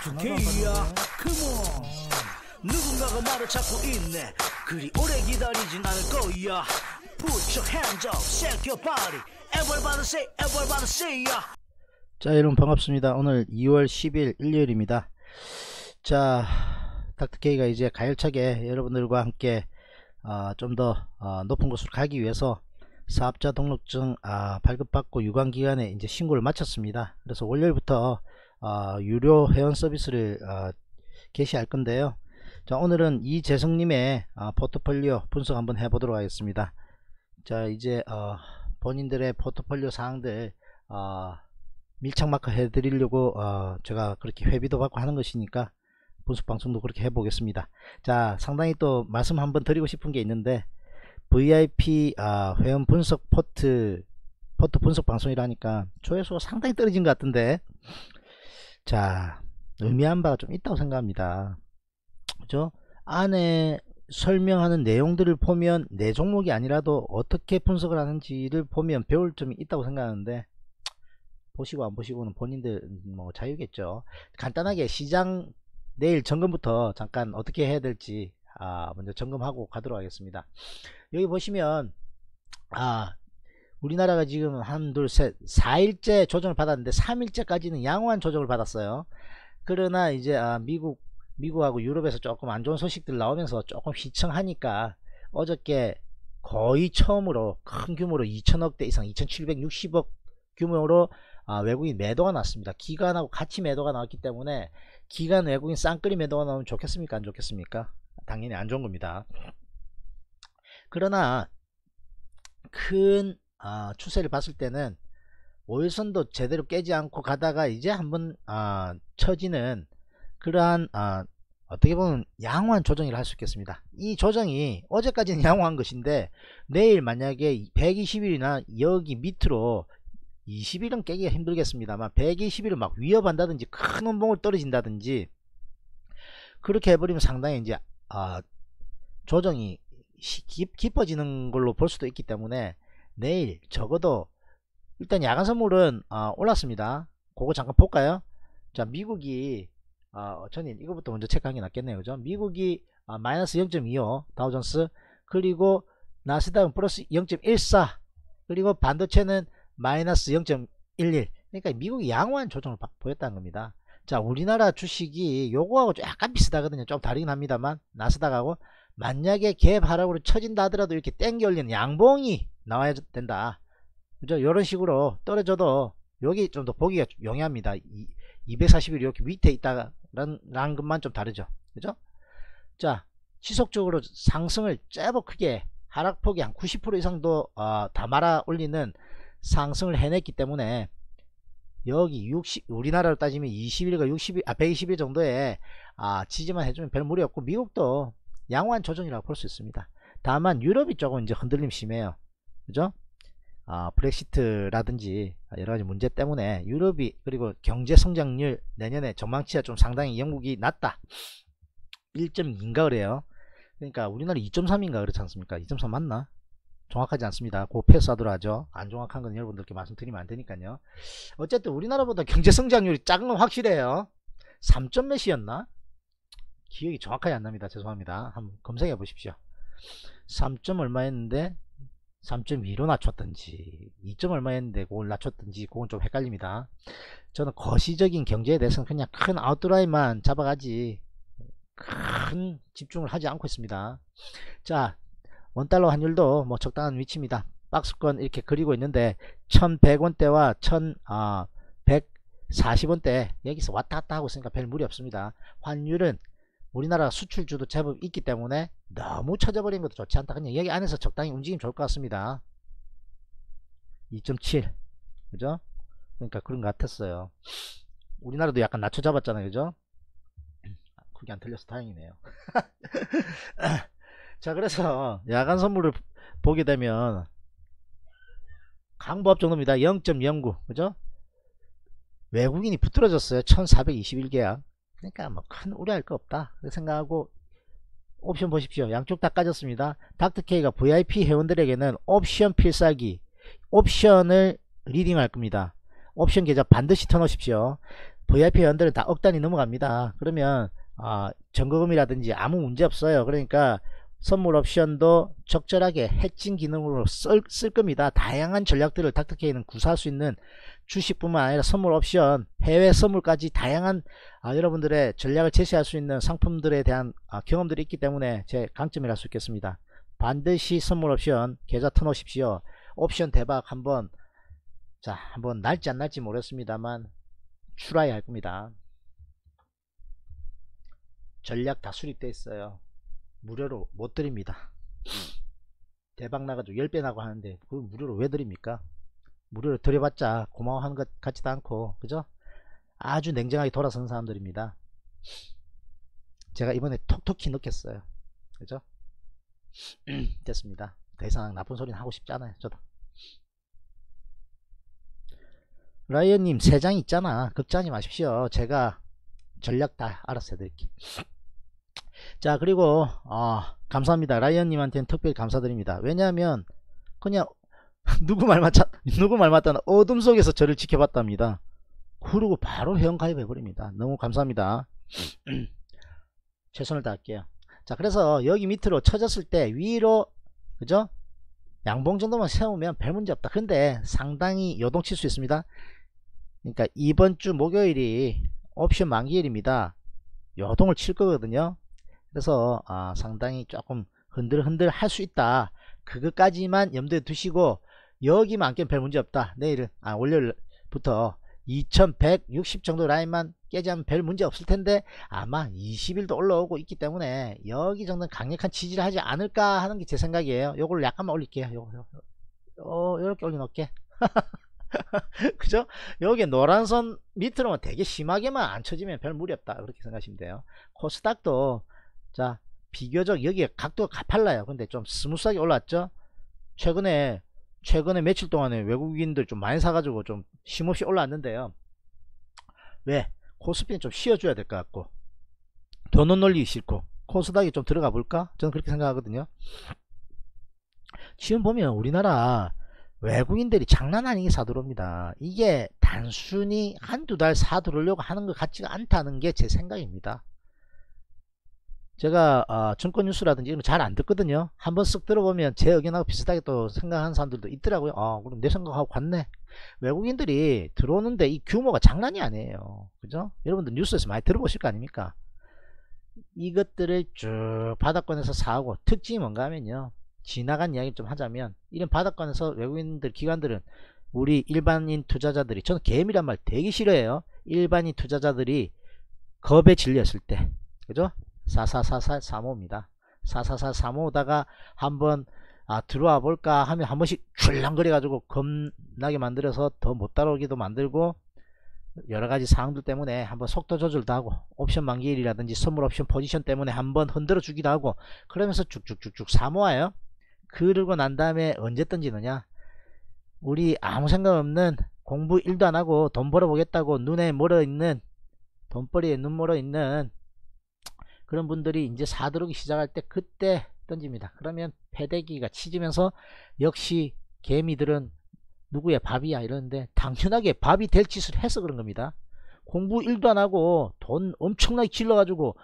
닥터케이야. 컴온 누군가가 나를 찾고 있네. 그리 오래 기다리진 않을 거야. Put your hands up, shake your body. Everybody say, everybody say ya. 자 여러분 반갑습니다. 오늘 2월 10일 일요일입니다. 자 닥터케이가 이제 가열차게 여러분들과 함께 어, 좀더 어, 높은 곳으로 가기 위해서 사업자 등록증 아, 발급받고 유관기간에 이제 신고를 마쳤습니다. 그래서 월요일부터 어, 유료 회원 서비스를 어, 개시할 건데요 자 오늘은 이재성님의 어, 포트폴리오 분석 한번 해보도록 하겠습니다 자 이제 어, 본인들의 포트폴리오 사항들 어, 밀착 마크 해드리려고 어, 제가 그렇게 회비도 받고 하는 것이니까 분석 방송도 그렇게 해보겠습니다. 자 상당히 또 말씀 한번 드리고 싶은 게 있는데 VIP 아, 회원 분석 포트 포트 분석 방송이라니까 조회수가 상당히 떨어진 것 같은데 자 의미한 바가 좀 있다고 생각합니다. 그죠? 안에 설명하는 내용들을 보면 내 종목이 아니라도 어떻게 분석을 하는지를 보면 배울 점이 있다고 생각하는데 보시고 안 보시고는 본인들 뭐 자유겠죠. 간단하게 시장 내일 점검부터 잠깐 어떻게 해야 될지 아 먼저 점검하고 가도록 하겠습니다. 여기 보시면 아 우리나라가 지금 한 둘 셋 4일째 조정을 받았는데 3일째까지는 양호한 조정을 받았어요. 그러나 이제 아, 미국 미국하고 유럽에서 조금 안 좋은 소식들 나오면서 조금 휘청하니까 어저께 거의 처음으로 큰 규모로 2천억대 이상 2760억 규모로 아, 외국인 매도가 났습니다. 기관하고 같이 매도가 나왔기 때문에 기관 외국인 쌍끌이 매도가 나오면 좋겠습니까? 안 좋겠습니까? 당연히 안 좋은 겁니다. 그러나 큰 아, 추세를 봤을 때는 5일선도 제대로 깨지 않고 가다가 이제 한번 아, 처지는 그러한 아, 어떻게 보면 양호한 조정이라 할 수 있겠습니다. 이 조정이 어제까지는 양호한 것인데 내일 만약에 120일이나 여기 밑으로 20일은 깨기가 힘들겠습니다만 120일을 막 위협한다든지 큰 운봉을 떨어진다든지 그렇게 해버리면 상당히 이제 아, 조정이 깊, 깊어지는 걸로 볼 수도 있기 때문에 내일 적어도 일단 야간 선물은 아, 올랐습니다. 그거 잠깐 볼까요? 자 미국이 아, 저는 이거부터 먼저 체크하는 게 낫겠네요. 그죠? 미국이 아, 마이너스 0.25 다우존스 그리고 나스닥은 플러스 0.14 그리고 반도체는 마이너스 0.11 그러니까 미국이 양호한 조정을 보였다는 겁니다. 자 우리나라 주식이 요거하고 약간 비슷하거든요. 좀 다르긴 합니다만 나스닥하고 만약에 갭 하락으로 처진다 하더라도 이렇게 땡겨 올리는 양봉이 나와야 된다. 그죠? 이런 식으로 떨어져도 여기 좀 더 보기가 용이합니다. 240일 이렇게 밑에 있다라는 것만 좀 다르죠. 그죠? 자, 지속적으로 상승을 제법 크게 하락폭이 한 90% 이상도 어, 다 말아 올리는 상승을 해냈기 때문에 여기 60 우리나라로 따지면 20일과 60일 아 120일 정도의 아 지지만 해주면 별 무리 없고 미국도 양호한 조정이라고 볼 수 있습니다. 다만 유럽이 조금 이제 흔들림 심해요. 그죠? 아, 브렉시트라든지 여러가지 문제 때문에 유럽이 그리고 경제 성장률 내년에 전망치가 좀 상당히 영국이 낮다. 1.2인가 그래요. 그러니까 우리나라 2.3인가 그렇지 않습니까? 2.3 맞나? 정확하지 않습니다. 그 패스하도록 하죠. 안 정확한 건 여러분들께 말씀드리면 안 되니까요. 어쨌든 우리나라보다 경제 성장률이 작은 건 확실해요. 3점 몇이었나? 기억이 정확하게 안 납니다. 죄송합니다. 한번 검색해 보십시오. 3점 얼마였는데 3.2로 낮췄든지 2점 얼마였는데 그걸 낮췄든지 그건 좀 헷갈립니다. 저는 거시적인 경제에 대해서는 그냥 큰 아웃라인만 잡아가지 큰 집중을 하지 않고 있습니다. 자 원달러 환율도 뭐 적당한 위치입니다. 박스권 이렇게 그리고 있는데 1100원대와 1140원대 여기서 왔다 갔다 하고 있으니까 별 무리 없습니다. 환율은 우리나라 수출주도 제법 있기 때문에 너무 쳐져버리는 것도 좋지 않다. 그냥 여기 안에서 적당히 움직이면 좋을 것 같습니다. 2.7 그죠? 그러니까 그런 것 같았어요. 우리나라도 약간 낮춰 잡았잖아요. 그죠? 그게 안 틀려서 다행이네요. 자 그래서 야간 선물을 보게 되면 강보합 정도입니다. 0.09 그죠? 외국인이 붙들어졌어요. 1421계약 그러니까 뭐 큰 우려할 거 없다. 생각하고 옵션 보십시오. 양쪽 다 까졌습니다. 닥터케이가 VIP 회원들에게는 옵션 필살기 옵션을 리딩할 겁니다. 옵션 계좌 반드시 터놓으십시오. VIP 회원들은 다 억 단위 넘어갑니다. 그러면 아, 점거금이라든지 아무 문제 없어요. 그러니까 선물 옵션도 적절하게 해칭 기능으로 쓸, 쓸 겁니다. 다양한 전략들을 닥터케이는 구사할 수 있는 주식뿐만 아니라 선물 옵션, 해외 선물까지 다양한 아, 여러분들의 전략을 제시할 수 있는 상품들에 대한 아, 경험들이 있기 때문에 제 강점이랄 수 있겠습니다. 반드시 선물 옵션 계좌 터놓으십시오. 옵션 대박 한번 자 한번 날지 안 날지 모르겠습니다만 추라이 할 겁니다. 전략 다 수립되어 있어요. 무료로 못 드립니다. 대박 나가지고 10배 나고 하는데 그걸 무료로 왜 드립니까? 무료로 드려봤자 고마워하는 것 같지도 않고 그죠? 아주 냉정하게 돌아서는 사람들입니다. 제가 이번에 톡톡히 넣겠어요. 그죠? 됐습니다. 더 이상 나쁜 소리는 하고 싶지 않아요. 저도. 라이언님 세 장 있잖아. 걱정하지 마십시오. 제가 전략 다 알아서 해드릴게요. 자 그리고 어, 감사합니다. 라이언님한테는 특별히 감사드립니다. 왜냐하면 그냥 누구 말 맞자 누구 말 맞다는 어둠 속에서 저를 지켜봤답니다. 그리고 바로 회원 가입해 버립니다. 너무 감사합니다. 최선을 다할게요. 자 그래서 여기 밑으로 쳐졌을 때 위로 그죠? 양봉 정도만 세우면 별 문제 없다. 근데 상당히 요동칠 수 있습니다. 그러니까 이번 주 목요일이 옵션 만기일입니다. 요동을 칠 거거든요. 그래서 아, 상당히 조금 흔들흔들 할 수 있다. 그것까지만 염두에 두시고 여기만 안 깨면 별 문제 없다. 내일은 아 월요일부터 2160 정도 라인만 깨지면 별 문제 없을 텐데 아마 20일도 올라오고 있기 때문에 여기 정도는 강력한 지지를 하지 않을까 하는 게 제 생각이에요. 요걸 약간만 올릴게요. 요거, 요거. 어, 요렇게 올려놓을게. 그죠? 여기 노란선 밑으로만 되게 심하게만 안 쳐지면 별 무리 없다. 그렇게 생각하시면 돼요. 코스닥도 자 비교적 여기에 각도가 가팔라요. 근데 좀 스무스하게 올랐죠? 최근에 최근에 며칠 동안에 외국인들 좀 많이 사가지고 좀 쉼없이 올라왔는데요. 왜? 코스피는 좀 쉬어줘야 될 것 같고 돈은 놀리기 싫고 코스닥이 좀 들어가 볼까? 저는 그렇게 생각하거든요. 지금 보면 우리나라 외국인들이 장난 아니게 사들어옵니다. 이게 단순히 한두 달 사들으려고 하는 것 같지가 않다는 게 제 생각입니다. 제가 어, 증권 뉴스라든지 이런 거 잘 안 듣거든요. 한번 쓱 들어보면 제 의견하고 비슷하게 또 생각하는 사람들도 있더라고요. 아, 그럼 내 생각하고 같네. 외국인들이 들어오는데 이 규모가 장난이 아니에요. 그죠? 여러분들 뉴스에서 많이 들어보실 거 아닙니까? 이것들을 쭉 바닥권에서 사고 특징이 뭔가 하면요. 지나간 이야기 좀 하자면 이런 바닥권에서 외국인들 기관들은 우리 일반인 투자자들이 저는 개미란 말 되게 싫어해요. 일반인 투자자들이 겁에 질렸을 때 그죠? 444435입니다. 44435다가 한번 아 들어와 볼까 하면 한 번씩 출렁거려 가지고 겁나게 만들어서 더 못 따라오기도 만들고 여러가지 사항들 때문에 한번 속도 조절도 하고 옵션 만기일이라든지 선물 옵션 포지션 때문에 한번 흔들어 주기도 하고 그러면서 쭉쭉쭉쭉 사모아요 그러고 난 다음에 언제 던지느냐 우리 아무 생각 없는 공부 1도 안하고 돈 벌어보겠다고 눈에 멀어있는 돈벌이에 눈 멀어있는 그런 분들이 이제 사들어오기 시작할 때 그때 던집니다. 그러면 패대기가 치지면서 역시 개미들은 누구의 밥이야 이러는데 당연하게 밥이 될 짓을 해서 그런 겁니다. 공부 1도 안 하고 돈 엄청나게 길러가지고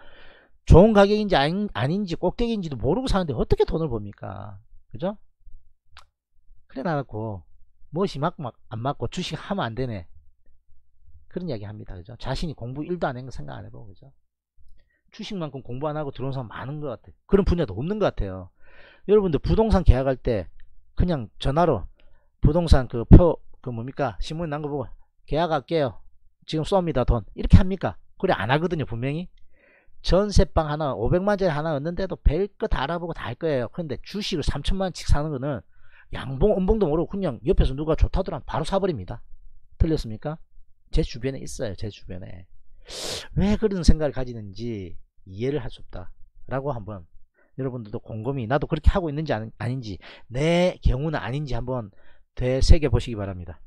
좋은 가격인지 아닌, 아닌지 꼭대기인지도 모르고 사는데 어떻게 돈을 법니까? 그죠? 그래 나놓고 무엇이 맞고 막 안 맞고 주식 하면 안 되네. 그런 이야기 합니다. 그죠? 자신이 공부 1도 안 한 거 생각 안 해보고 그죠? 주식만큼 공부 안 하고 들어온 사람 많은 것 같아요. 그런 분야도 없는 것 같아요. 여러분들 부동산 계약할 때 그냥 전화로 부동산 그표그 뭡니까 신문 난 거 보고 계약할게요. 지금 쏩니다 돈 이렇게 합니까? 그래 안 하거든요 분명히. 전세방 하나 500만짜리 하나 얻는데도 다 알아보고 다 할 거예요. 그런데 주식을 3천만원씩 사는 거는 양봉 음봉도 모르고 그냥 옆에서 누가 좋다더라 바로 사버립니다. 틀렸습니까? 제 주변에 있어요. 제 주변에. 왜 그런 생각을 가지는지 이해를 할 수 없다 라고 한번 여러분들도 곰곰이 나도 그렇게 하고 있는지 아닌지 내 경우는 아닌지 한번 되새겨 보시기 바랍니다.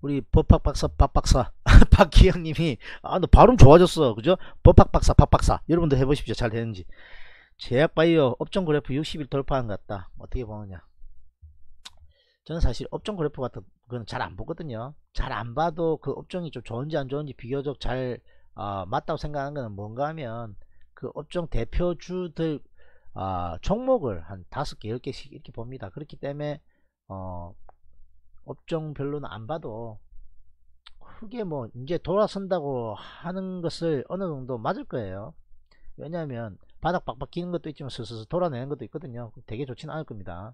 우리 법학 박사 박 박사 박기영님이 아 너 발음 좋아졌어. 그죠? 법학 박사 박 박사. 여러분들 해보십시오. 잘 되는지. 제약바이오 업종 그래프 60일 돌파한 것 같다. 어떻게 보느냐 저는 사실 업종 그래프 같은 거는 잘안 보거든요 잘 안 봐도 그 업종이 좀 좋은지 안 좋은지 비교적 잘 어, 맞다고 생각하는 거는 뭔가 하면 그 업종 대표주들 어, 종목을 한 다섯 개, 열 개씩 이렇게 봅니다. 그렇기 때문에 어, 업종 별로는 안 봐도 크게 뭐 이제 돌아선다고 하는 것을 어느 정도 맞을 거예요. 왜냐하면 바닥 빡빡 끼는 것도 있지만 스스로 돌아내는 것도 있거든요. 되게 좋지는 않을 겁니다.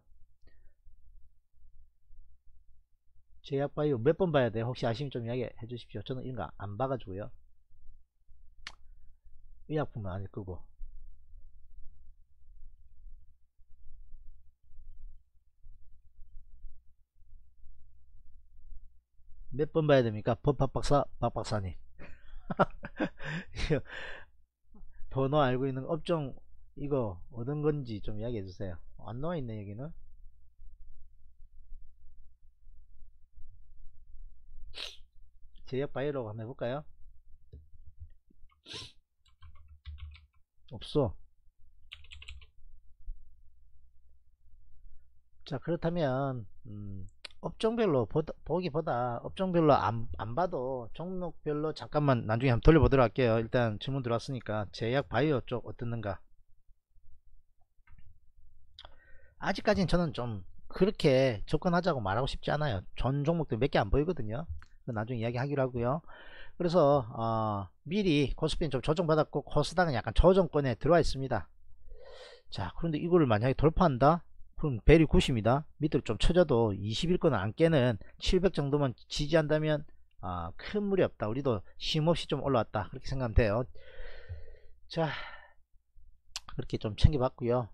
제약바이오 몇 번 봐야 돼? 혹시 아시면 좀 이야기 해 주십시오. 저는 이런 거 안 봐가지고요. 의약품은 아닐 거고. 몇 번 봐야 됩니까? 법학박사, 박박사님. 번호 알고 있는 업종 이거 얻은 건지 좀 이야기해 주세요. 안 나와 있네 여기는. 제약 바이오라고 한번 해볼까요? 없어. 자 그렇다면 음, 업종별로 보다, 보기보다 업종별로 안, 안 봐도 종목별로 잠깐만 나중에 한번 돌려보도록 할게요 일단 질문 들어왔으니까 제약 바이오 쪽 어떻는가 아직까지는 저는 좀 그렇게 접근하자고 말하고 싶지 않아요 전 종목들 몇 개 안 보이거든요 나중에 이야기 하기로 하고요 그래서 어, 미리 코스피는 좀 조정받았고 코스닥은 약간 조정권에 들어와 있습니다 자 그런데 이거를 만약에 돌파한다 그럼 벨이 90입니다. 밑으로 좀 쳐져도 20일권을 안 깨는 700 정도만 지지한다면 아, 큰 무리 없다. 우리도 쉼없이 좀 올라왔다. 그렇게 생각하면 돼요. 자, 그렇게 좀 챙겨봤고요.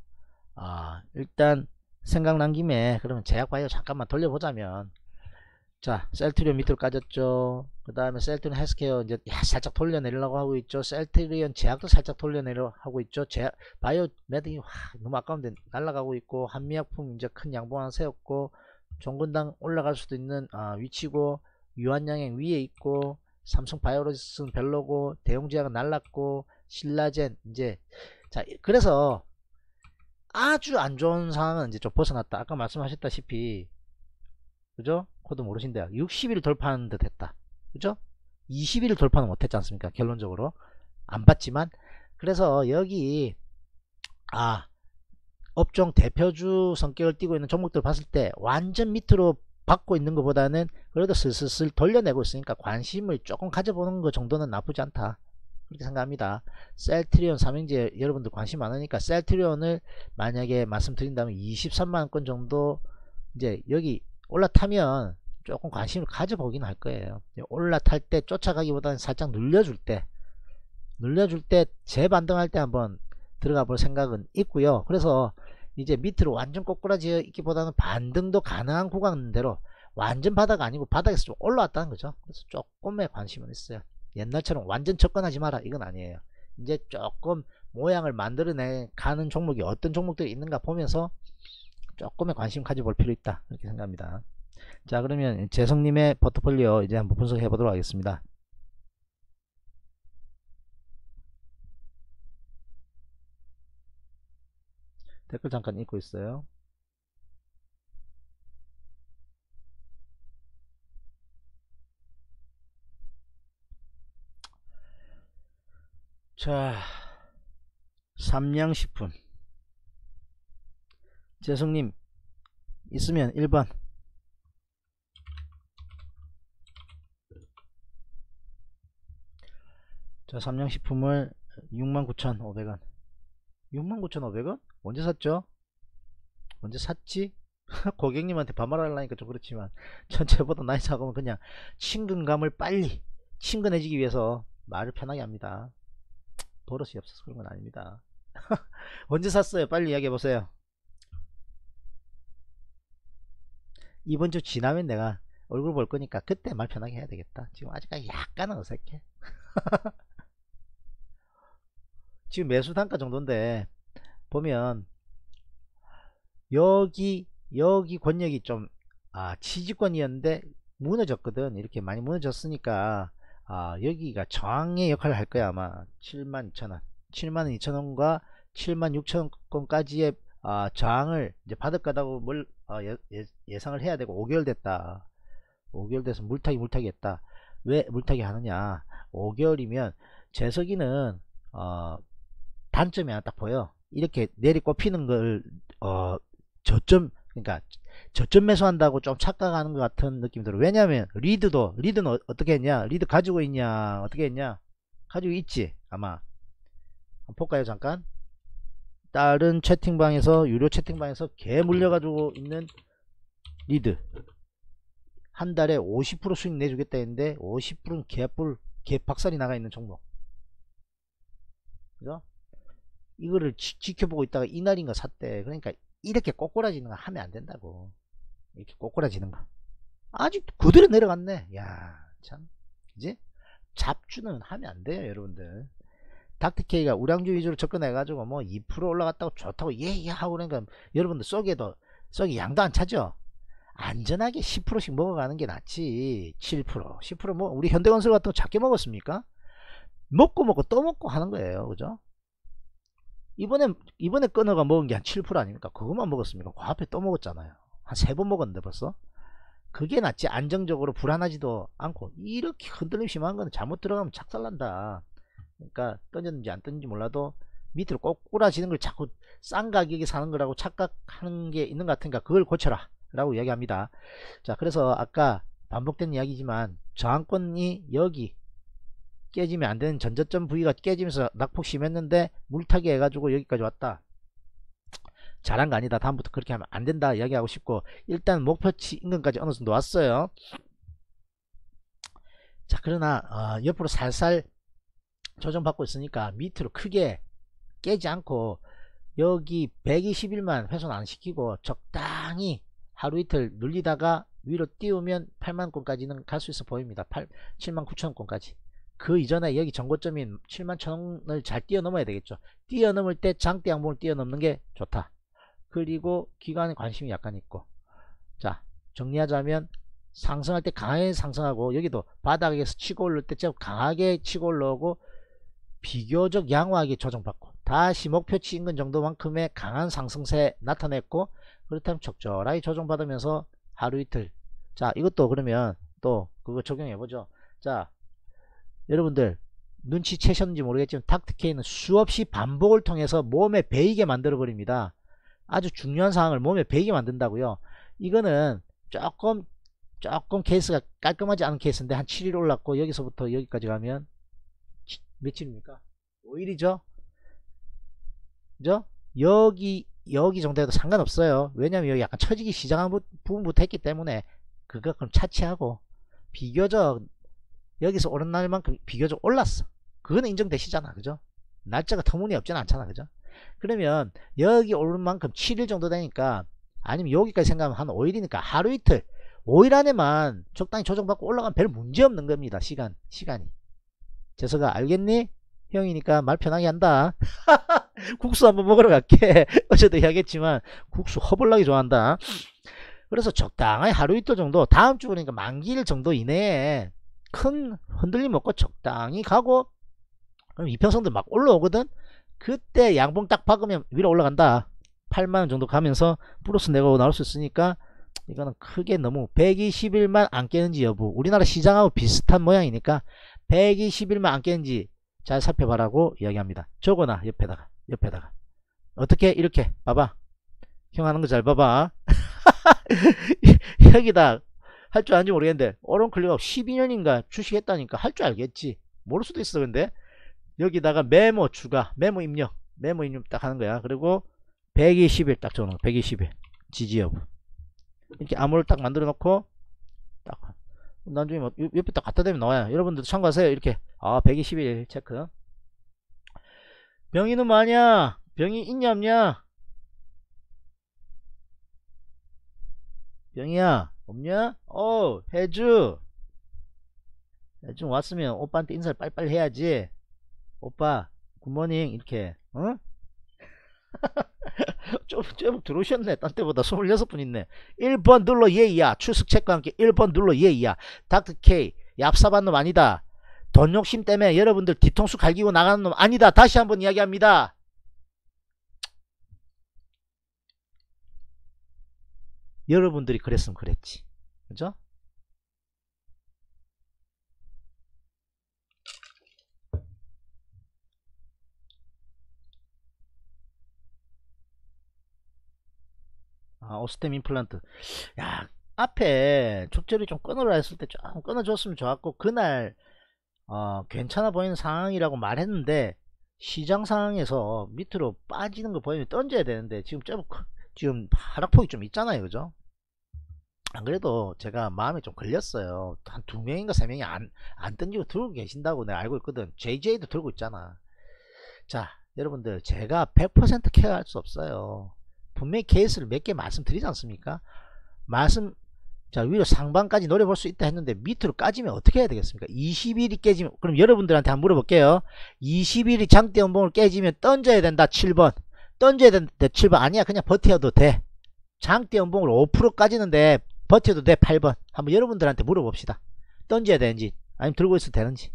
아, 일단 생각난 김에 그러면 제약바이오 잠깐만 돌려보자면 자 셀트리온 밑으로 까졌죠. 그 다음에 셀트리온 헬스케어 이제 살짝 돌려내려고 하고 있죠. 셀트리온 제약도 살짝 돌려내려 하고 있죠. 제약 바이로메드 이 와, 너무 아까운데 날아가고 있고 한미약품 이제 큰 양봉 하나 세웠고 종근당 올라갈 수도 있는 아, 위치고 유한양행 위에 있고 삼성 바이오로직스는 별로고 대웅제약은 날랐고 신라젠 이제. 자 그래서 아주 안 좋은 상황은 이제 좀 벗어났다. 아까 말씀하셨다시피 그죠? 코드 모르신데 60일 돌파하는 듯 했다. 그죠? 20일을 돌파는 못했지 않습니까? 결론적으로. 안 봤지만. 그래서 여기, 아, 업종 대표주 성격을 띠고 있는 종목들 봤을 때 완전 밑으로 받고 있는 것보다는 그래도 슬슬슬 돌려내고 있으니까 관심을 조금 가져보는 것 정도는 나쁘지 않다. 그렇게 생각합니다. 셀트리온 삼행제 여러분들 관심 많으니까 셀트리온을 만약에 말씀드린다면 23만원권 정도 이제 여기 올라타면 조금 관심을 가져보긴 할 거예요. 올라탈 때 쫓아가기보다는 살짝 눌려줄 때 눌려줄 때 재반등할 때 한번 들어가 볼 생각은 있고요. 그래서 이제 밑으로 완전 꼬꾸라지 있기보다는 반등도 가능한 구간대로 완전 바닥 아니고 바닥에서 좀 올라왔다는 거죠. 그래서 조금의 관심은 있어요. 옛날처럼 완전 접근하지 마라 이건 아니에요. 이제 조금 모양을 만들어내 가는 종목이 어떤 종목들이 있는가 보면서 조금의 관심 가져볼 필요 있다. 이렇게 생각합니다. 자 그러면 재성님의 포트폴리오 이제 한번 분석해 보도록 하겠습니다. 댓글 잠깐 읽고 있어요. 자 삼양식품 재성님 있으면 1번 자 삼양식품을 69,500원 69,500원? 언제 샀죠? 언제 샀지? 고객님한테 반말하려니까 좀 그렇지만 전체보다 나이 사고면 그냥 친근감을 빨리 친근해지기 위해서 말을 편하게 합니다 버릇이 없어서 그런 건 아닙니다 언제 샀어요 빨리 이야기해 보세요 이번 주 지나면 내가 얼굴 볼 거니까 그때 말 편하게 해야 되겠다. 지금 아직까지 약간은 어색해. 지금 매수 단가 정도인데 보면 여기 여기 권역이 좀 아, 지지권이었는데 무너졌거든. 이렇게 많이 무너졌으니까 아, 여기가 저항의 역할을 할 거야 아마 72,000원 72,000원과 7만 6천 원까지의 아, 저항을 이제 받을 거다고 뭘 어, 예상을 해야 되고 5개월 됐다. 5개월 돼서 물타기 물타기 했다. 왜 물타기 하느냐? 5개월이면 재석이는 어, 단점이 하나 딱 보여. 이렇게 내리 꼽히는 걸 어, 저점 그러니까 저점 매수한다고 좀 착각하는 것 같은 느낌이 들어. 왜냐면 리드도 리드는 어, 어떻게 했냐? 리드 가지고 있냐? 어떻게 했냐? 가지고 있지 아마. 한번 볼까요 잠깐? 다른 채팅방에서 유료 채팅방에서 개 물려가지고 있는 리드. 한 달에 50% 수익 내주겠다 했는데 50%는 개뿔 개박살이 나가 있는 종목. 그죠? 이거를 지, 켜보고 있다가 이날인가 샀대. 그러니까 이렇게 꼬꾸라지는 거 하면 안 된다고. 이렇게 꼬꾸라지는 거. 아직 그대로 내려갔네. 야 참. 이제 잡주는 하면 안 돼요 여러분들 닥터케이가 우량주 위주로 접근해가지고 뭐 2% 올라갔다고 좋다고 예예 하고 그러니까 여러분들 쏙에도 쏙이 양도 안 차죠? 안전하게 10%씩 먹어가는 게 낫지. 7% 10%뭐 우리 현대건설 같은 거 작게 먹었습니까? 먹고 먹고 또 먹고 하는 거예요. 그죠? 이번에 이번에 끊어가 먹은 게 한 7% 아닙니까? 그것만 먹었습니까? 그 앞에 또 먹었잖아요. 한 세 번 먹었는데 벌써? 그게 낫지. 안정적으로 불안하지도 않고. 이렇게 흔들림 심한 거는 잘못 들어가면 착살난다 그러니까 던졌는지 안 던졌는지 몰라도 밑으로 꼬꾸라지는 걸 자꾸 싼 가격에 사는 거라고 착각하는 게 있는 것 같으니까 그걸 고쳐라 라고 이야기합니다. 자 그래서 아까 반복된 이야기지만 저항권이 여기 깨지면 안 되는 전저점 부위가 깨지면서 낙폭 심했는데 물타기 해가지고 여기까지 왔다. 잘한 거 아니다. 다음부터 그렇게 하면 안 된다 이야기하고 싶고 일단 목표치 인근까지 어느 정도 왔어요. 자 그러나 어, 옆으로 살살 조정받고 있으니까 밑으로 크게 깨지 않고 여기 120일만 훼손 안 시키고 적당히 하루 이틀 눌리다가 위로 띄우면 8만권까지는 갈 수 있어 보입니다. 8, 7만 9천원권까지. 그 이전에 여기 정고점인 7만 천원을 잘 뛰어넘어야 되겠죠. 뛰어넘을 때 장대 양봉을 뛰어넘는 게 좋다. 그리고 기관에 관심이 약간 있고. 자 정리하자면 상승할 때 강하게 상승하고 여기도 바닥에서 치고 올릴 때 강하게 치고 올라오고 비교적 양호하게 조정받고 다시 목표치 인근 정도만큼의 강한 상승세 나타냈고 그렇다면 적절하게 조정받으면서 하루 이틀. 자 이것도 그러면 또 그거 적용해보죠. 자 여러분들 눈치채셨는지 모르겠지만 닥트케이는 수없이 반복을 통해서 몸에 베이게 만들어 버립니다. 아주 중요한 사항을 몸에 베이게 만든다고요. 이거는 조금 조금 케이스가 깔끔하지 않은 케이스인데 한 7일 올랐고 여기서부터 여기까지 가면 며칠입니까? 5일이죠? 그죠? 여기 여기 정도 해도 상관없어요. 왜냐면 여기 약간 처지기 시작한 부분부터 했기 때문에 그거 그럼 차치하고 비교적 여기서 오른 날만큼 비교적 올랐어. 그거는 인정되시잖아. 그죠? 날짜가 터무니없지는 않잖아. 그죠? 그러면 여기 오른 만큼 7일 정도 되니까 아니면 여기까지 생각하면 한 5일이니까 하루 이틀 5일 안에만 적당히 조정받고 올라가면 별 문제 없는 겁니다. 시간, 시간이. 재석아 알겠니? 형이니까 말 편하게 한다. 국수 한번 먹으러 갈게. 어제도 이야기했지만 국수 허벌나게 좋아한다. 그래서 적당히 하루 이틀 정도 다음 주 그러니까 만기일 정도 이내에 큰 흔들림 없고 적당히 가고 그럼 이평선도 막 올라오거든. 그때 양봉 딱 박으면 위로 올라간다. 8만원 정도 가면서 플러스 내고 나올 수 있으니까 이거는 크게 너무 120일만 안 깨는지 여부 우리나라 시장하고 비슷한 모양이니까 120일만 안 깨는지 잘 살펴봐라고 이야기합니다. 적어놔 옆에다가 옆에다가. 어떻게 이렇게? 봐봐. 형 하는 거 잘 봐봐. 여기다 할 줄 아는지 모르겠는데 오른클릭하고 12년인가 주식했다니까 할 줄 알겠지. 모를 수도 있어 근데. 여기다가 메모 추가 메모 입력 메모 입력 딱 하는 거야. 그리고 120일 딱 적어놓은 120일. 지지 여부. 이렇게 암호를 딱 만들어 놓고 딱 나중에 뭐 옆에 딱 갖다 대면 나와요. 여러분들도 참고하세요. 이렇게. 아 121 체크. 병이는 뭐냐? 병이 있냐 없냐? 병이야? 없냐? 어 해주. 해주 왔으면 오빠한테 인사를 빨리빨리 해야지. 오빠 굿모닝. 이렇게 어? 좀, 좀 들어오셨네. 딴 때보다 26분 있네. 1번 눌러 예이야. 출석책과 함께 1번 눌러 예이야. 닥터 K. 얍사받는 놈 아니다. 돈 욕심 때문에 여러분들 뒤통수 갈기고 나가는 놈 아니다. 다시 한번 이야기합니다. 여러분들이 그랬으면 그랬지. 그죠? 아, 오스템 임플란트. 야, 앞에 촉절이 좀 끊으라 했을 때 좀 끊어줬으면 좋았고, 그날, 어, 괜찮아 보이는 상황이라고 말했는데, 시장 상황에서 밑으로 빠지는 거 보이면 던져야 되는데, 지금 좀, 크- 지금 하락폭이 좀 있잖아요. 그죠? 안 그래도 제가 마음에 좀 걸렸어요. 한 두 명인가 세 명이 안, 안 던지고 들고 계신다고 내가 알고 있거든. JJ도 들고 있잖아. 자, 여러분들, 제가 100% 케어할 수 없어요. 분명히 케이스를 몇 개 말씀드리지 않습니까? 말씀, 자, 위로 상반까지 노려볼 수 있다 했는데 밑으로 까지면 어떻게 해야 되겠습니까? 20일이 깨지면, 그럼 여러분들한테 한번 물어볼게요. 20일이 장대 연봉을 깨지면 던져야 된다, 7번. 던져야 된다, 7번. 아니야, 그냥 버텨도 돼. 장대 연봉을 5% 까지는데 버텨도 돼, 8번. 한번 여러분들한테 물어봅시다. 던져야 되는지, 아니면 들고 있어도 되는지.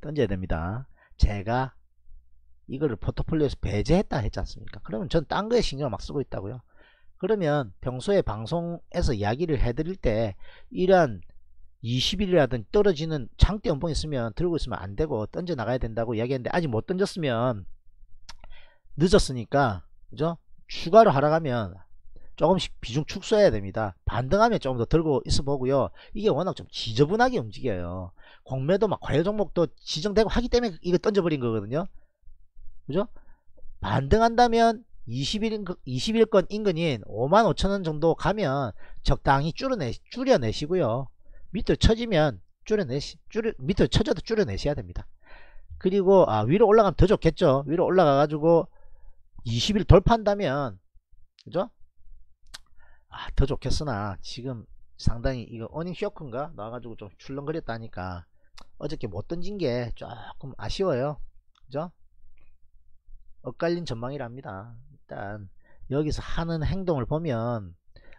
던져야 됩니다. 제가 이거를 포트폴리오에서 배제했다 했지 않습니까? 그러면 전 딴 거에 신경을 막 쓰고 있다고요. 그러면 평소에 방송에서 이야기를 해드릴 때 이러한 20일이라든 떨어지는 장대 연봉 있으면 들고 있으면 안 되고 던져 나가야 된다고 이야기했는데 아직 못 던졌으면 늦었으니까 그죠? 추가로 하락하면 조금씩 비중 축소해야 됩니다. 반등하면 조금 더 들고 있어 보고요. 이게 워낙 좀 지저분하게 움직여요. 공매도 막 과열 종목도 지정되고 하기 때문에 이거 던져버린 거거든요. 그죠? 반등한다면 20일, 20일권 인근인 5만 5천원 정도 가면 적당히 줄여내, 줄여내시고요. 밑으로 쳐지면 줄여내시, 줄여, 밑으로 쳐져도 줄여내셔야 됩니다. 그리고, 아, 위로 올라가면 더 좋겠죠. 위로 올라가가지고 20일 돌파한다면, 그죠? 아, 더 좋겠으나, 지금 상당히 이거 어닝 쇼크인가? 나와가지고 좀 출렁거렸다니까 어저께 못 던진 게 조금 아쉬워요. 그죠? 엇갈린 전망이랍니다. 일단 여기서 하는 행동을 보면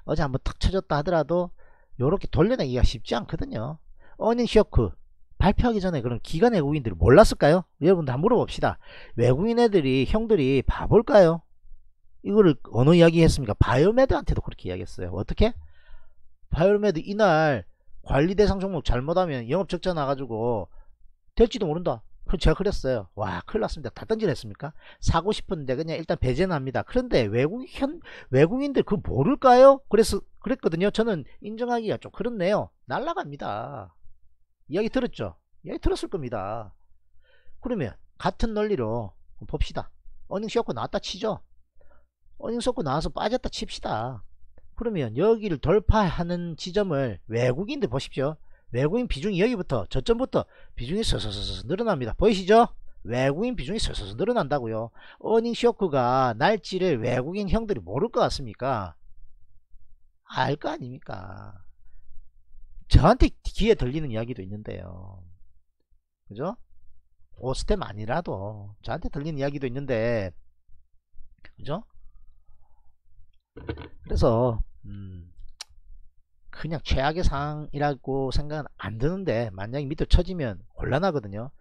어제 한번 탁 쳐졌다 하더라도 요렇게 돌려내기가 쉽지 않거든요. 어닝 쇼크 발표하기 전에 그럼 기관 외국인들이 몰랐을까요? 여러분들 한번 물어봅시다. 외국인 애들이 형들이 바볼까요? 이거를 어느 이야기 했습니까? 바이오메드한테도 그렇게 이야기했어요. 어떻게? 바이오메드 이날 관리 대상 종목 잘못하면 영업 적자 나가지고 될지도 모른다. 그럼 제가 그랬어요. 와, 큰일 났습니다. 다 던지냈습니까? 사고 싶은데 그냥 일단 배제는 합니다. 그런데 외국, 현, 외국인들 그거 모를까요? 그래서, 그랬거든요. 저는 인정하기가 좀 그렇네요. 날라갑니다. 이야기 들었죠? 이야기 들었을 겁니다. 그러면, 같은 논리로 봅시다. 어닝 쇼크 나왔다 치죠? 어닝 쇼크 나와서 빠졌다 칩시다. 그러면 여기를 돌파하는 지점을 외국인들 보십시오. 외국인 비중이 여기부터 저점부터 비중이 서서서서 늘어납니다. 보이시죠? 외국인 비중이 서서서 늘어난다고요. 어닝 쇼크가 날지를 외국인 형들이 모를 것 같습니까? 알 거 아닙니까? 저한테 귀에 들리는 이야기도 있는데요. 그죠? 오스템 아니라도 저한테 들리는 이야기도 있는데 그죠? 그래서 음, 그냥 최악의 상황이라고 생각은 안 드는데 만약에 밑으로 쳐지면 곤란하거든요.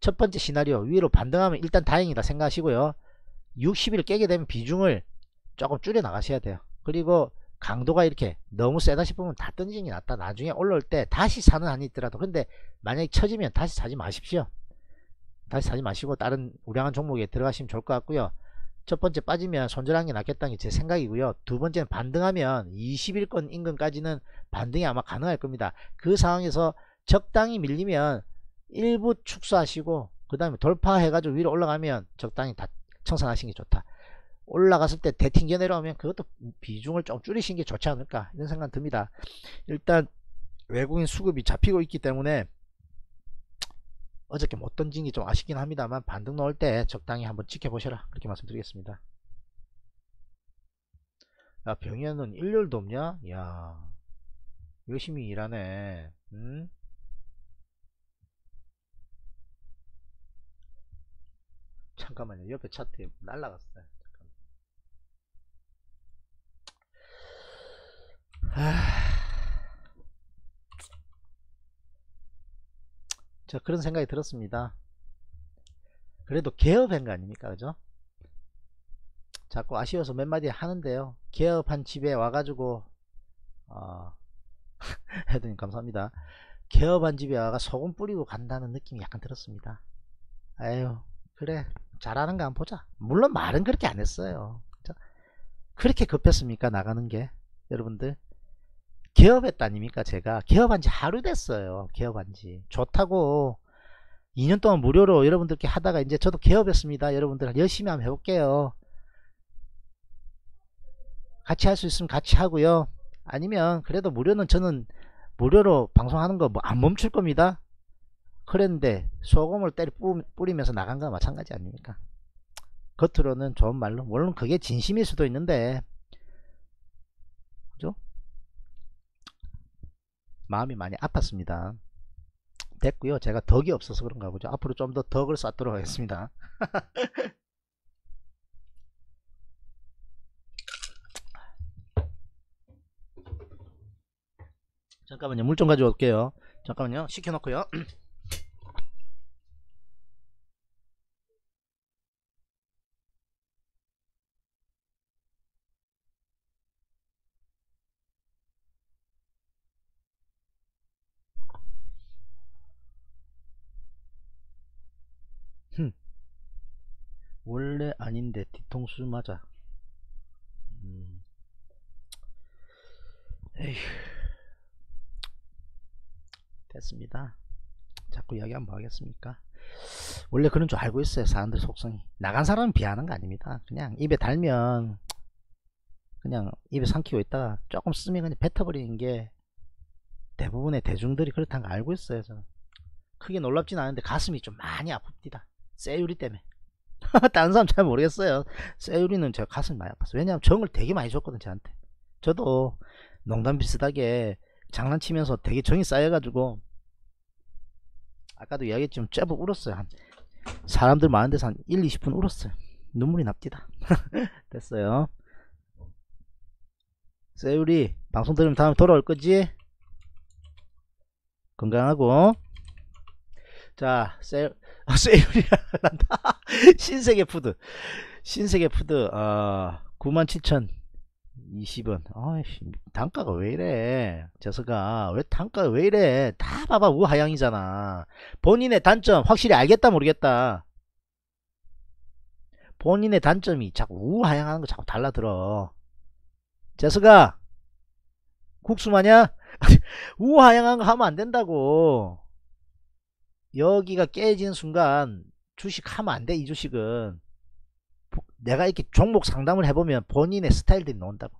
첫 번째 시나리오 위로 반등하면 일단 다행이다 생각하시고요. 60일 깨게 되면 비중을 조금 줄여 나가셔야 돼요. 그리고 강도가 이렇게 너무 세다 싶으면 다 던지는 게 낫다. 나중에 올라올 때 다시 사는 한이 있더라도 근데 만약에 쳐지면 다시 사지 마십시오. 다시 사지 마시고 다른 우량한 종목에 들어가시면 좋을 것 같고요. 첫 번째 빠지면 손절하는 게 낫겠다는 게 제 생각이고요. 두 번째는 반등하면 21권 인근까지는 반등이 아마 가능할 겁니다. 그 상황에서 적당히 밀리면 일부 축소하시고 그 다음에 돌파해가지고 위로 올라가면 적당히 다 청산하시는 게 좋다. 올라갔을 때 대튕겨 내려오면 그것도 비중을 좀 줄이시는 게 좋지 않을까 이런 생각 듭니다. 일단 외국인 수급이 잡히고 있기 때문에 어저께 못 던진 게 좀 아쉽긴 합니다만 반등 나올 때 적당히 한번 지켜보셔라 그렇게 말씀드리겠습니다. 야 병현은 일요일도 없냐? 야 열심히 일하네. 음? 잠깐만요. 옆에 차트 날라갔어요. 잠깐만. 하... 저 그런 생각이 들었습니다. 그래도 개업한 거 아닙니까? 그죠? 자꾸 아쉬워서 몇 마디 하는데요. 개업한 집에 와가지고 어, 해드님 감사합니다. 개업한 집에 와가 소금 뿌리고 간다는 느낌이 약간 들었습니다. 아유 그래 잘하는 거 한번 보자. 물론 말은 그렇게 안 했어요. 그렇게 급했습니까 나가는 게 여러분들 개업했다니까 제가 개업한 지 하루 됐어요. 개업한 지 좋다고 2년 동안 무료로 여러분들께 하다가 이제 저도 개업했습니다. 여러분들 열심히 한번 해볼게요. 같이 할 수 있으면 같이 하고요. 아니면 그래도 무료는 저는 무료로 방송하는 거 뭐 안 멈출 겁니다. 그랬는데 소금을 때리 뿌리면서 나간 거 마찬가지 아닙니까? 겉으로는 좋은 말로 물론 그게 진심일 수도 있는데 그죠? 마음이 많이 아팠습니다. 됐고요. 제가 덕이 없어서 그런가 보죠. 앞으로 좀 더 덕을 쌓도록 하겠습니다. 잠깐만요. 물 좀 가져올게요. 잠깐만요. 시켜놓고요. 원래 아닌데 뒤통수 맞아. 음. 됐습니다. 자꾸 이야기 한번 하겠습니까? 원래 그런 줄 알고 있어요 사람들 속성이. 나간 사람은 비하는 거 아닙니다. 그냥 입에 달면 그냥 입에 삼키고 있다가 조금 쓰면 그냥 뱉어버리는 게 대부분의 대중들이 그렇다는 거 알고 있어요 저는. 크게 놀랍진 않은데 가슴이 좀 많이 아픕니다. 세유리 때문에 다른 사람 잘 모르겠어요. 세율이는 제가 가슴이 많이 아팠어요. 왜냐하면 정을 되게 많이 줬거든, 저한테. 저도 농담 비슷하게 장난치면서 되게 정이 쌓여가지고, 아까도 이야기했지만 째부 울었어요. 한 사람들 많은 데서 한 1, 20분 울었어요. 눈물이 납디다. 됐어요. 세율이 방송 들으면 다음에 돌아올 거지? 건강하고. 자, 세, 아, 세율이야. 난다. 신세계 푸드. 신세계 푸드, 어, 97,020원. 아이씨, 단가가 왜 이래. 재석아. 왜 단가가 왜 이래. 다 봐봐, 우하향이잖아. 본인의 단점, 확실히 알겠다, 모르겠다. 본인의 단점이 자꾸 우하향하는 거 자꾸 달라들어. 재석아, 국수 마냐? 우하향한 거 하면 안 된다고. 여기가 깨진 순간 주식 하면 안 돼 이 주식은. 내가 이렇게 종목 상담을 해보면 본인의 스타일들이 나온다고.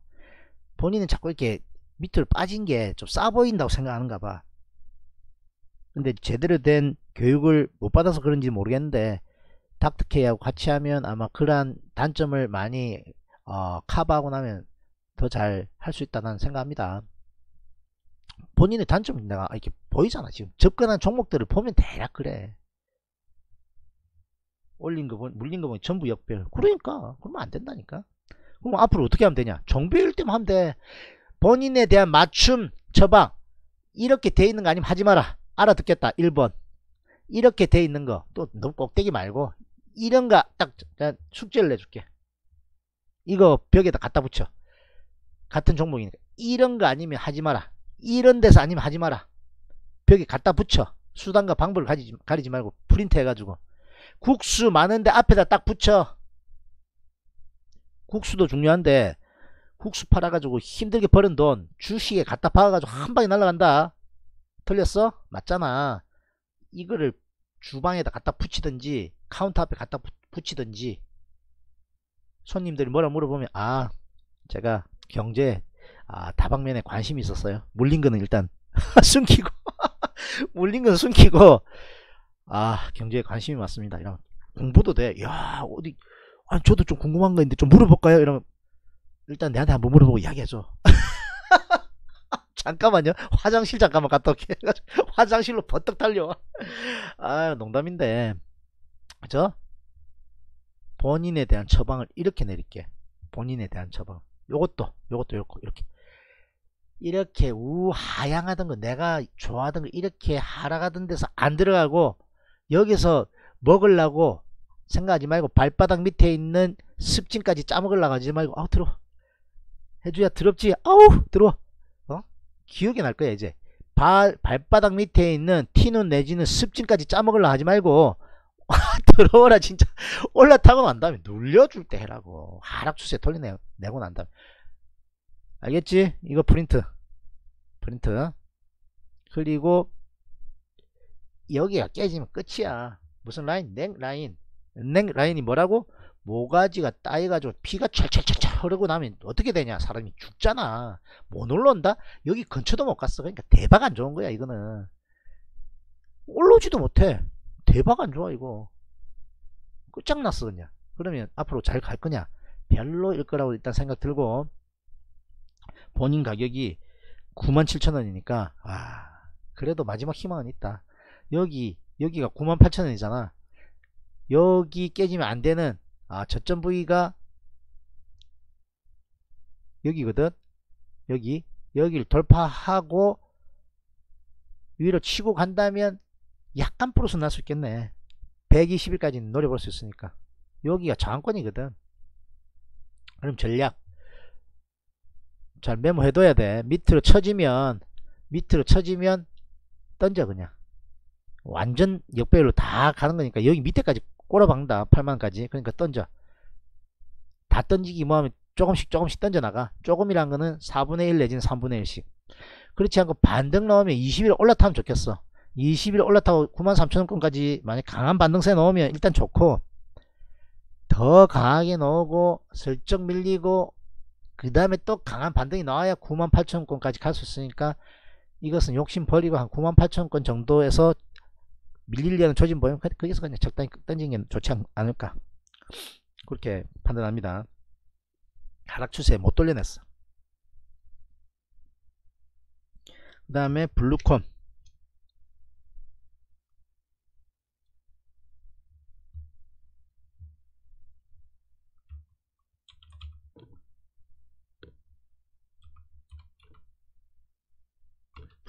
본인은 자꾸 이렇게 밑으로 빠진 게 좀 싸 보인다고 생각하는가 봐. 근데 제대로 된 교육을 못 받아서 그런지 모르겠는데 닥터케이하고 같이 하면 아마 그러한 단점을 많이 어, 커버하고 나면 더 잘 할 수 있다는 생각합니다 본인의 단점이 내가 이렇게 보이잖아. 지금 접근한 종목들을 보면 대략 그래. 올린 거, 물린 거 보면 전부 역별. 그러니까. 그러면 안 된다니까. 그럼 앞으로 어떻게 하면 되냐? 정배일 때만 하면 돼. 본인에 대한 맞춤 처방. 이렇게 돼 있는 거 아니면 하지 마라. 알아듣겠다. 1번. 이렇게 돼 있는 거. 또 너무 꼭대기 말고 이런 거 딱 숙제를 내줄게. 이거 벽에다 갖다 붙여. 같은 종목이니까. 이런 거 아니면 하지 마라 이런 데서 아니면 하지 마라. 벽에 갖다 붙여. 수단과 방법을 가리지, 가리지 말고 프린트 해가지고 국수 많은데 앞에다 딱 붙여. 국수도 중요한데 국수 팔아가지고 힘들게 버는 돈 주식에 갖다 박아가지고 한 방에 날라간다. 틀렸어? 맞잖아. 이거를 주방에다 갖다 붙이든지 카운터 앞에 갖다 붙이든지 손님들이 뭐라 물어보면 아 제가 경제 아, 다방면에 관심이 있었어요. 물린 거는 일단 숨기고 물린 거는 숨기고 아 경제에 관심이 많습니다. 이런 공부도 돼. 야 어디 아 저도 좀 궁금한 거 있는데 좀 물어볼까요? 이러면 일단 내한테 한번 물어보고 이야기해줘. 잠깐만요. 화장실 잠깐만 갔다 올게. 화장실로 버떡 달려. 아 농담인데 그죠? 본인에 대한 처방을 이렇게 내릴게. 본인에 대한 처방. 요것도 요것도 이렇게 이렇게 우하향하던 거 내가 좋아하던 거 이렇게 하락하던 데서 안 들어가고 여기서 먹으려고 생각하지 말고 발바닥 밑에 있는 습진까지 짜먹으려고 하지 말고 아우 들어 해주야 더럽지. 아우 들어 어? 기억이 날 거야 이제. 발 발바닥 밑에 있는 티눈 내지는 습진까지 짜먹으려 하지 말고. 들어오라 진짜. 올라타고 난 다음에 눌려줄 때 해라고. 하락 추세 돌려내고 내고 난 다음에 알겠지? 이거 프린트. 프린트. 그리고 여기가 깨지면 끝이야. 무슨 라인? neck line. neck line이 뭐라고? 모가지가 따여가지고 피가 찰찰찰찰 흐르고 나면 어떻게 되냐? 사람이 죽잖아. 못 올라온다? 여기 근처도 못 갔어. 그러니까 대박 안 좋은 거야 이거는. 올라오지도 못해. 대박 안 좋아 이거. 끝장났어 그냥. 그러면 앞으로 잘 갈 거냐? 별로일 거라고 일단 생각 들고 본인 가격이 97,000원이니까 아 그래도 마지막 희망은 있다. 여기 여기가 98,000원이잖아. 여기 깨지면 안 되는 아 저점 부위가 여기거든? 여기 여기를 돌파하고 위로 치고 간다면 약간 플러스 날 수 있겠네. 120일까지는 노려볼 수 있으니까. 여기가 저항권이거든. 그럼 전략 잘 메모해둬야 돼. 밑으로 쳐지면 밑으로 쳐지면 던져 그냥. 완전 역배열로 다 가는 거니까 여기 밑에까지 꼬라박는다 8만까지. 그러니까 던져. 다 던지기 뭐하면 조금씩 조금씩 던져나가. 조금이란 거는 4분의 1 내지는 3분의 1씩. 그렇지 않고 반등 나오면 20일 올라타면 좋겠어. 20일 올라타고 93,000원권까지 만약 강한 반등세 넣으면 일단 좋고 더 강하게 넣고 슬쩍 밀리고 그 다음에 또 강한 반등이 나와야 98,000원권까지 갈 수 있으니까 이것은 욕심 버리고 한 98,000원권 정도에서 밀리려는 조짐 보이면 거기서 그냥 적당히 던지는 게 좋지 않을까. 그렇게 판단합니다. 하락 추세 못 돌려냈어. 그 다음에 블루콤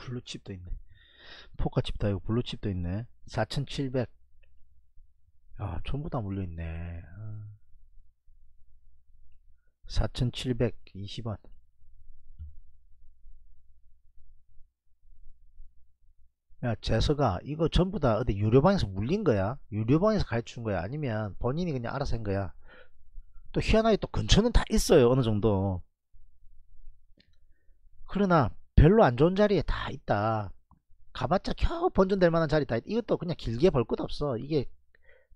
블루칩도 있네. 포카칩도 아니고 블루칩도 있네. 4700 아, 전부 다 물려있네. 4720원. 야 재서가 이거 전부 다 어디 유료방에서 물린 거야? 유료방에서 가르친 거야? 아니면 본인이 그냥 알아서 한 거야? 또 희한하게 또 근처는 다 있어요 어느 정도. 그러나 별로 안 좋은 자리에 다 있다. 가봤자 겨우 번전될 만한 자리 다 있다 이것도 그냥 길게 볼 것 없어. 이게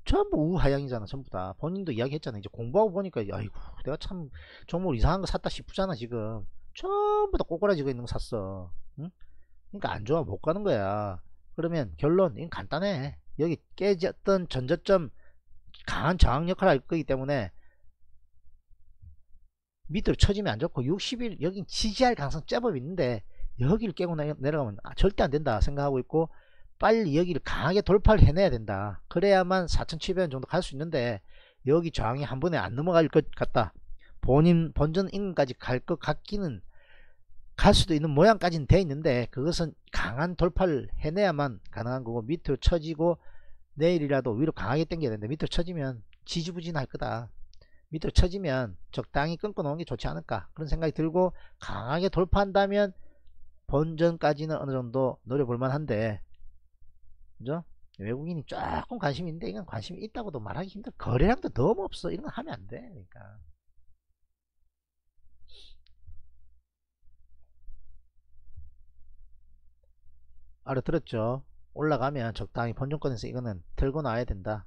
전부 우하향이잖아 전부 다. 본인도 이야기했잖아. 이제 공부하고 보니까 아이고 내가 참 종목 이상한 거 샀다 싶잖아 지금. 전부 다 꼬꾸라지고 있는 거 샀어. 응? 그러니까 안 좋아 못 가는 거야. 그러면 결론 이건 간단해. 여기 깨졌던 전저점 강한 저항 역할을 할 거기 때문에 밑으로 쳐지면 안 좋고 60일 여긴 지지할 가능성 제법 있는데 여기를 깨고 내려가면 아, 절대 안 된다 생각하고 있고 빨리 여기를 강하게 돌파를 해내야 된다. 그래야만 4700원 정도 갈 수 있는데 여기 저항이 한 번에 안 넘어갈 것 같다. 본인 본전 인근까지 갈 것 같기는 갈 수도 있는 모양까지는 돼 있는데 그것은 강한 돌파를 해내야만 가능한 거고 밑으로 쳐지고 내일이라도 위로 강하게 당겨야 되는데 밑으로 쳐지면 지지부진할 거다 밑으로 쳐지면 적당히 끊고 놓은 게 좋지 않을까 그런 생각이 들고 강하게 돌파한다면 본전까지는 어느 정도 노려볼 만한데 그죠? 외국인이 조금 관심이 있는데 이건 관심이 있다고도 말하기 힘들어. 거래량도 너무 없어. 이런 거 하면 안 돼. 그러니까. 알아들었죠? 올라가면 적당히 본전권에서 이거는 들고 나와야 된다.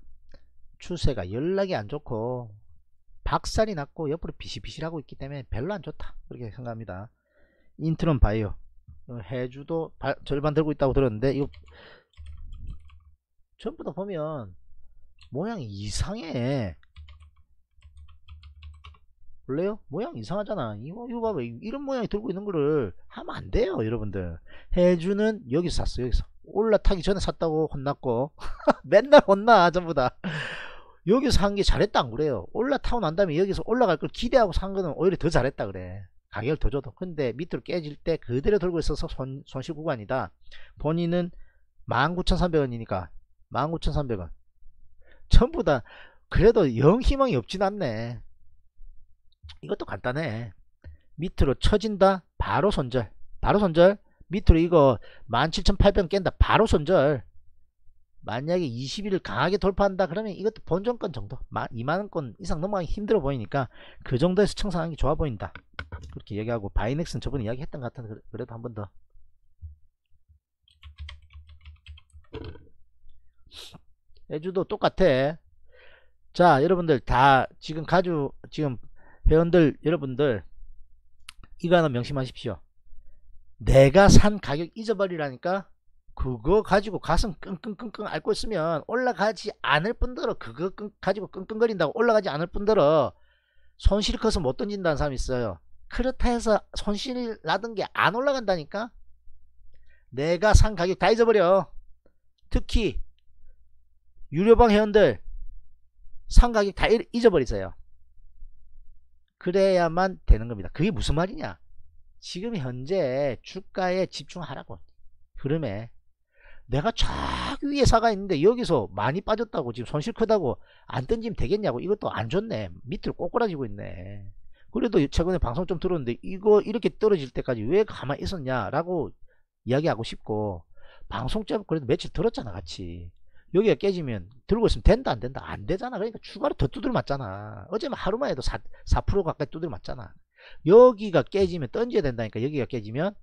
추세가 연락이 안 좋고 박살이 났고 옆으로 비실비실하고 있기 때문에 별로 안 좋다. 그렇게 생각합니다. 인트론 바이오. 어, 해주도 바, 절반 들고 있다고 들었는데 이거 전부 다 보면 모양이 이상해. 원래요? 모양 이상하잖아. 이거, 이거 봐봐. 이런 모양이 들고 있는 거를 하면 안 돼요 여러분들. 해주는 여기서 샀어 여기서. 올라타기 전에 샀다고 혼났고. 맨날 혼나 전부 다 여기서 산 게 잘했다 안 그래요? 올라타고 난 다음에 여기서 올라갈 걸 기대하고 산 거는 오히려 더 잘했다 그래. 가격을 더 줘도. 근데 밑으로 깨질 때 그대로 들고 있어서 손, 손실 구간이다. 본인은 19,300원이니까. 19,300원. 전부 다 그래도 영 희망이 없진 않네. 이것도 간단해. 밑으로 쳐진다 바로 손절. 바로 손절? 밑으로 이거 17,800원 깬다 바로 손절 만약에 20일을 강하게 돌파한다 그러면 이것도 본전권 정도 2만원권 이상 넘어가기 힘들어 보이니까 그 정도에서 청산하는 게 좋아 보인다. 그렇게 얘기하고 바이넥스는 저번에 이야기했던 것 같은데 그래도 한 번 더. 애주도 똑같아. 자 여러분들 다 지금 가주 지금 회원들 여러분들 이거 하나 명심하십시오. 내가 산 가격 잊어버리라니까 그거 가지고 가슴 끙끙끙끙 앓고 있으면 올라가지 않을 뿐더러 그거 끙, 가지고 끙끙거린다고 올라가지 않을 뿐더러 손실이 커서 못 던진다는 사람이 있어요. 그렇다 해서 손실 나던 게 안 올라간다니까? 내가 산 가격 다 잊어버려. 특히 유료방 회원들 산 가격 다 잊어버리세요. 그래야만 되는 겁니다. 그게 무슨 말이냐? 지금 현재 주가에 집중하라고. 흐름에 내가 저기 위에 사가 있는데 여기서 많이 빠졌다고 지금 손실 크다고 안 던지면 되겠냐고. 이것도 안 좋네. 밑으로 꼬꾸라지고 있네. 그래도 최근에 방송 좀 들었는데 이거 이렇게 떨어질 때까지 왜 가만히 있었냐 라고 이야기하고 싶고 방송 때 그래도 며칠 들었잖아 같이. 여기가 깨지면 들고 있으면 된다 안 된다? 안 되잖아. 그러니까 추가로 더 두드려 맞잖아. 어제만 하루만 해도 4, 4% 가까이 두드려 맞잖아. 여기가 깨지면 던져야 된다니까. 여기가 깨지면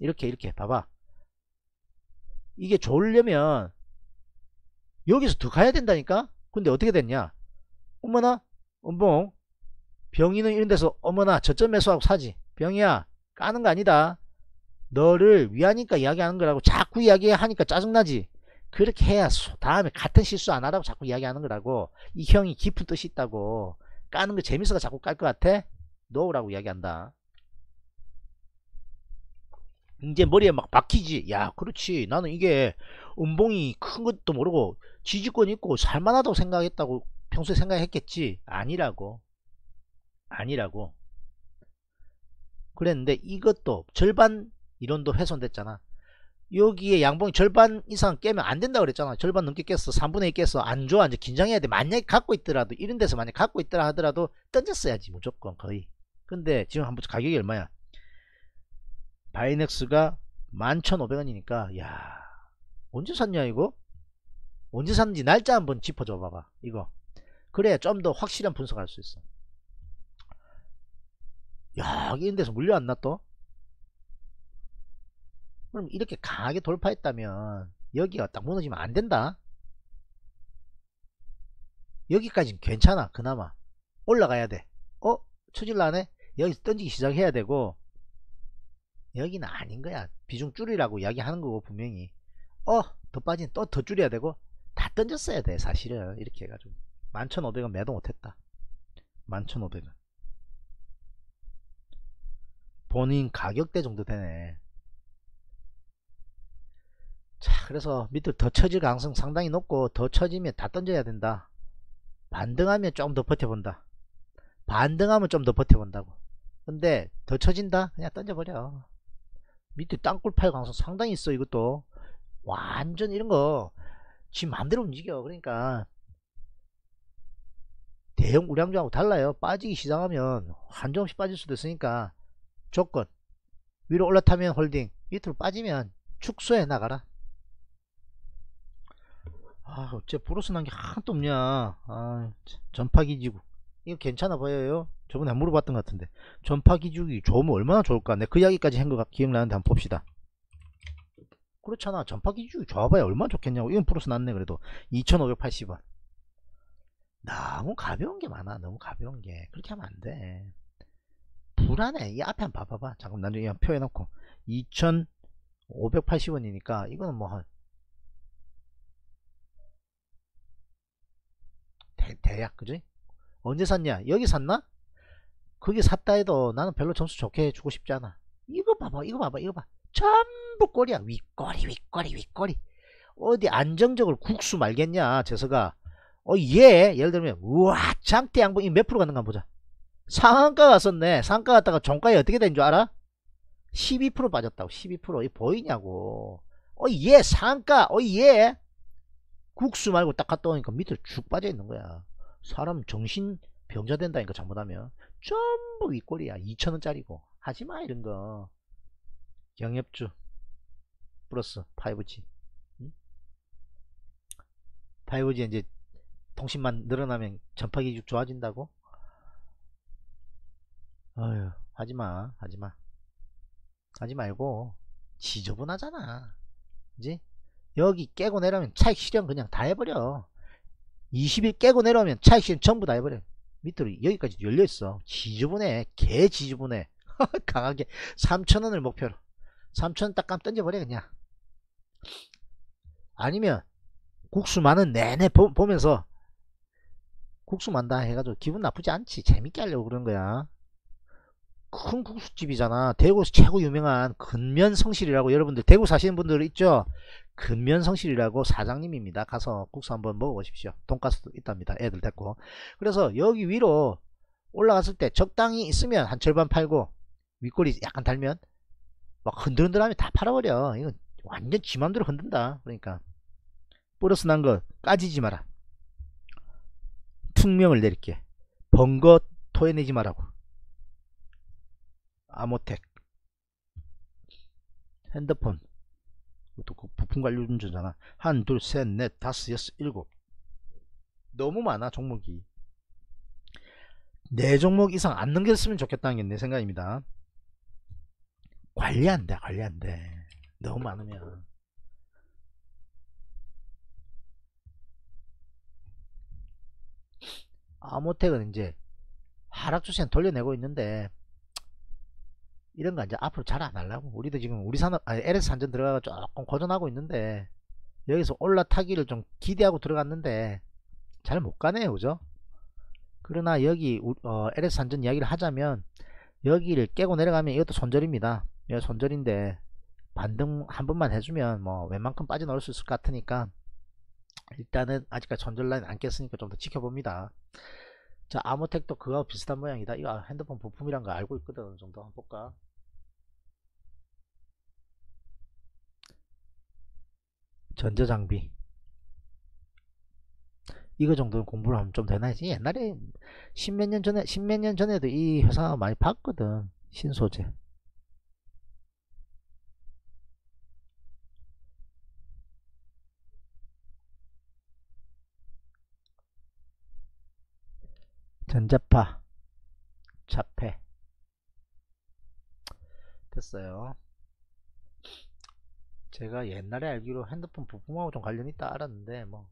이렇게 이렇게. 봐봐 이게 좋으려면 여기서 더 가야 된다니까? 근데 어떻게 됐냐? 어머나 엄봉. 병이는 이런 데서 어머나 저점 매수하고 사지. 병이야 까는 거 아니다. 너를 위하니까 이야기하는 거라고 자꾸 이야기하니까 짜증나지. 그렇게 해야 다음에 같은 실수 안 하라고 자꾸 이야기하는 거라고. 이 형이 깊은 뜻이 있다고. 까는 거 재밌어가 자꾸 깔 것 같아? 놓으라고 이야기한다 이제 머리에 막 박히지. 야 그렇지. 나는 이게 음봉이 큰 것도 모르고 지지권 있고 살만하다고 생각했다고 평소에 생각했겠지. 아니라고. 아니라고. 그랬는데 이것도 절반 이론도 훼손됐잖아. 여기에 양봉이 절반 이상 깨면 안 된다 그랬잖아. 절반 넘게 깼어. 3분의 2 깼어. 안 좋아. 이제 긴장해야 돼. 만약에 갖고 있더라도 이런 데서 만약 갖고 있더라 하더라도 던졌어야지 무조건 거의. 근데 지금 한번 가격이 얼마야 바이넥스가 11,500원이니까 야 언제 샀냐 이거? 언제 샀는지 날짜 한번 짚어줘 봐봐 이거. 그래야 좀 더 확실한 분석할 수 있어. 야 이런 데서 물려 안 놨또? 그럼 이렇게 강하게 돌파했다면 여기가 딱 무너지면 안 된다? 여기까지는 괜찮아 그나마. 올라가야 돼. 어? 처질라네 여기서 던지기 시작해야 되고 여기는 아닌 거야. 비중 줄이라고 이야기하는 거고 분명히. 어 더 빠진 또 더 줄여야 되고 다 던졌어야 돼 사실은. 이렇게 해가지고. 11,500원 매도 못했다. 11,500원 본인 가격대 정도 되네. 자 그래서 밑으로 더 처질 가능성 상당히 높고 더 처지면 다 던져야 된다. 반등하면 좀 더 버텨본다. 반등하면 좀 더 버텨본다고. 근데 더 처진다? 그냥 던져버려 밑에 땅굴 팔 가능성 상당히 있어 이것도. 완전 이런거 지 맘대로 움직여 그러니까. 대형 우량주하고 달라요. 빠지기 시작하면 한정없이 빠질 수도 있으니까. 조건. 위로 올라타면 holding 밑으로 빠지면 축소해 나가라. 아 어째 플러스 난게 하나도 없냐. 아 전파기지국. 이거 괜찮아 보여요 저번에 물어봤던 것 같은데. 전파기지국이 좋으면 얼마나 좋을까? 내 그 이야기까지 한 거 기억나는데 한번 봅시다. 그렇잖아. 전파기지국이 좋아봐야 얼마나 좋겠냐고. 이건 플러스 났네 그래도. 2580원. 너무 가벼운 게 많아 너무 가벼운 게. 그렇게 하면 안돼. 불안해. 이 앞에 한번 봐봐봐. 잠깐 나중에 표해놓고. 2580원이니까 이거는 뭐한 대략 그지? 언제 샀냐? 여기 샀나 그게 샀다 해도 나는 별로 점수 좋게 해주고 싶지 않아. 이거 봐봐 이거 봐봐 이거 봐. 전부 꼬리야. 윗꼬리 윗꼬리 윗꼬리. 어디 안정적으로 국수 말겠냐 재서가 어예 예를 들면 우와 장대 양봉. 이몇 프로 갔는가 보자. 상한가 갔었네. 상가 갔다가 종가에 어떻게 된 줄 알아? 12% 빠졌다고. 12%이 보이냐고. 어예 상가? 어예 국수 말고 딱 갔다 오니까 밑으로 쭉 빠져 있는 거야. 사람 정신 병자 된다니까 잘못하면 전부 윗골이야. 2천원짜리고. 하지마 이런 거. 영업주. 플러스 5G 응? 5G 이제 통신만 늘어나면 전파기기 좋아진다고? 어휴 하지마 하지마. 하지 말고 지저분하잖아. 그지? 여기 깨고 내려면 차익 실현 그냥 다 해버려. 20일 깨고 내려오면 차익 실현 전부 다 해버려 밑으로 여기까지 열려있어. 지저분해. 개 지저분해. 강하게. 3천원을 목표로. 3천원 딱감 던져버려 그냥. 아니면 국수 많은 내내 보, 보면서 국수 만다 해가지고 기분 나쁘지 않지. 재밌게 하려고 그런 거야. 큰 국수집이잖아. 대구에서 최고 유명한 근면성실이라고 여러분들 대구 사시는 분들 있죠 근면성실이라고 사장님입니다. 가서 국수 한번 먹어보십시오. 돈가스도 있답니다. 애들 데리고. 그래서 여기 위로 올라갔을 때 적당히 있으면 한 절반 팔고 윗골이 약간 달면 막 흔들흔들하면 다 팔아버려. 이건 완전 지맘대로 흔든다. 그러니까. 플러스 난 거 까지지 마라. 특명을 내릴게. 번거 토해내지 말라고. 아모텍. 핸드폰 이것도 그 부품 관리 운전잖아 한둘 셋 넷 다섯 여섯 일곱. 너무 많아 종목이. 네 종목 이상 안 넘겼으면 좋겠다는 게 내 생각입니다. 관리 안돼 관리 안돼. 너무 많으면. 아모텍은 이제 하락 추세는 돌려내고 있는데 이런 거 이제 앞으로 잘 안 하려고. 우리도 지금 우리 산업 아니 LS 산전 들어가가 조금 고전하고 있는데 여기서 올라타기를 좀 기대하고 들어갔는데 잘 못 가네요. 그죠? 그러나 여기 어, LS 산전 이야기를 하자면 여기를 깨고 내려가면 이것도 손절입니다. 이거 손절인데 반등 한 번만 해주면 뭐 웬만큼 빠져나올 수 있을 것 같으니까 일단은 아직까지 손절 라인 안 깼으니까 좀 더 지켜봅니다. 자 아모텍도 그거와 비슷한 모양이다. 이거 핸드폰 부품이란 거 알고 있거든. 어느 정도 한번 볼까 전자장비. 이거 정도는 공부를 하면 좀 되나 지. 옛날에 십몇 년 전에 십몇 년 전에도 이 회사 많이 봤거든 신소재. 전자파 자폐. 됐어요 제가 옛날에 알기로 핸드폰 부품하고 좀 관련이 있다 알았는데 뭐.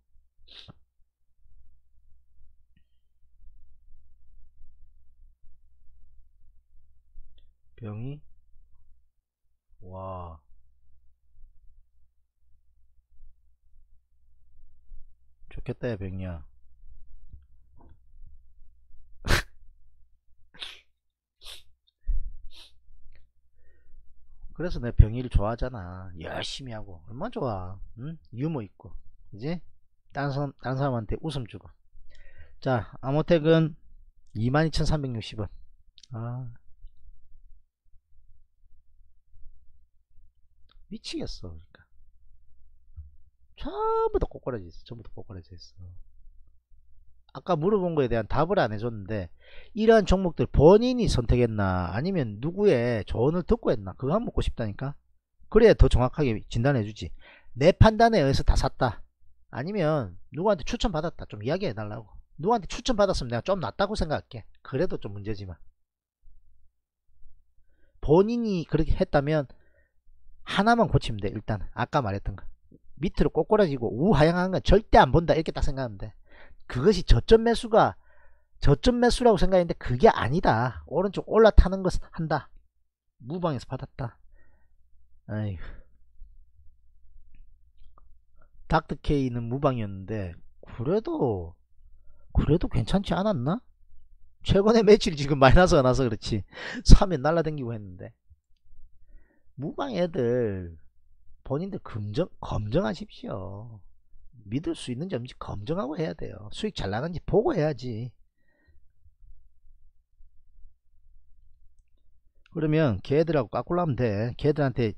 병이? 와. 좋겠다 야 병이야 그래서 내 병일을 좋아하잖아. 열심히 하고. 얼마나 좋아. 응? 유머 있고. 그지? 다른, 사람, 다른 사람한테 웃음 주고. 자 아모텍은 22,360원. 아. 미치겠어 그러니까. 전부 다 꼬꾸라져 있어. 전부 다 꼬꾸라져 있어 아까 물어본 거에 대한 답을 안 해줬는데 이러한 종목들 본인이 선택했나 아니면 누구의 조언을 듣고 했나 그거 한번 묻고 싶다니까? 그래야 더 정확하게 진단해 주지. 내 판단에 의해서 다 샀다. 아니면 누구한테 추천 받았다. 좀 이야기해 달라고. 누구한테 추천 받았으면 내가 좀 낫다고 생각할게. 그래도 좀 문제지만. 본인이 그렇게 했다면 하나만 고치면 돼 일단. 아까 말했던 거. 밑으로 꼬꾸라지고 우하향한 건 절대 안 본다. 이렇게 딱 생각하면 돼 그것이 저점 매수가 저점 매수라고 생각했는데 그게 아니다. 오른쪽 올라타는 것을 한다. 무방에서 받았다. 아이고. 닥터케이는 무방이었는데 그래도 그래도 괜찮지 않았나? 최근에 매출이 지금 마이너스가 나서 그렇지 사면 날라댕기고 했는데 무방 애들 본인들 검정, 검정하십시오 믿을 수 있는지 없는지 검증하고 해야 돼요. 수익 잘 나가는지 보고 해야지. 그러면 걔들하고 까꿀라면 돼. 걔들한테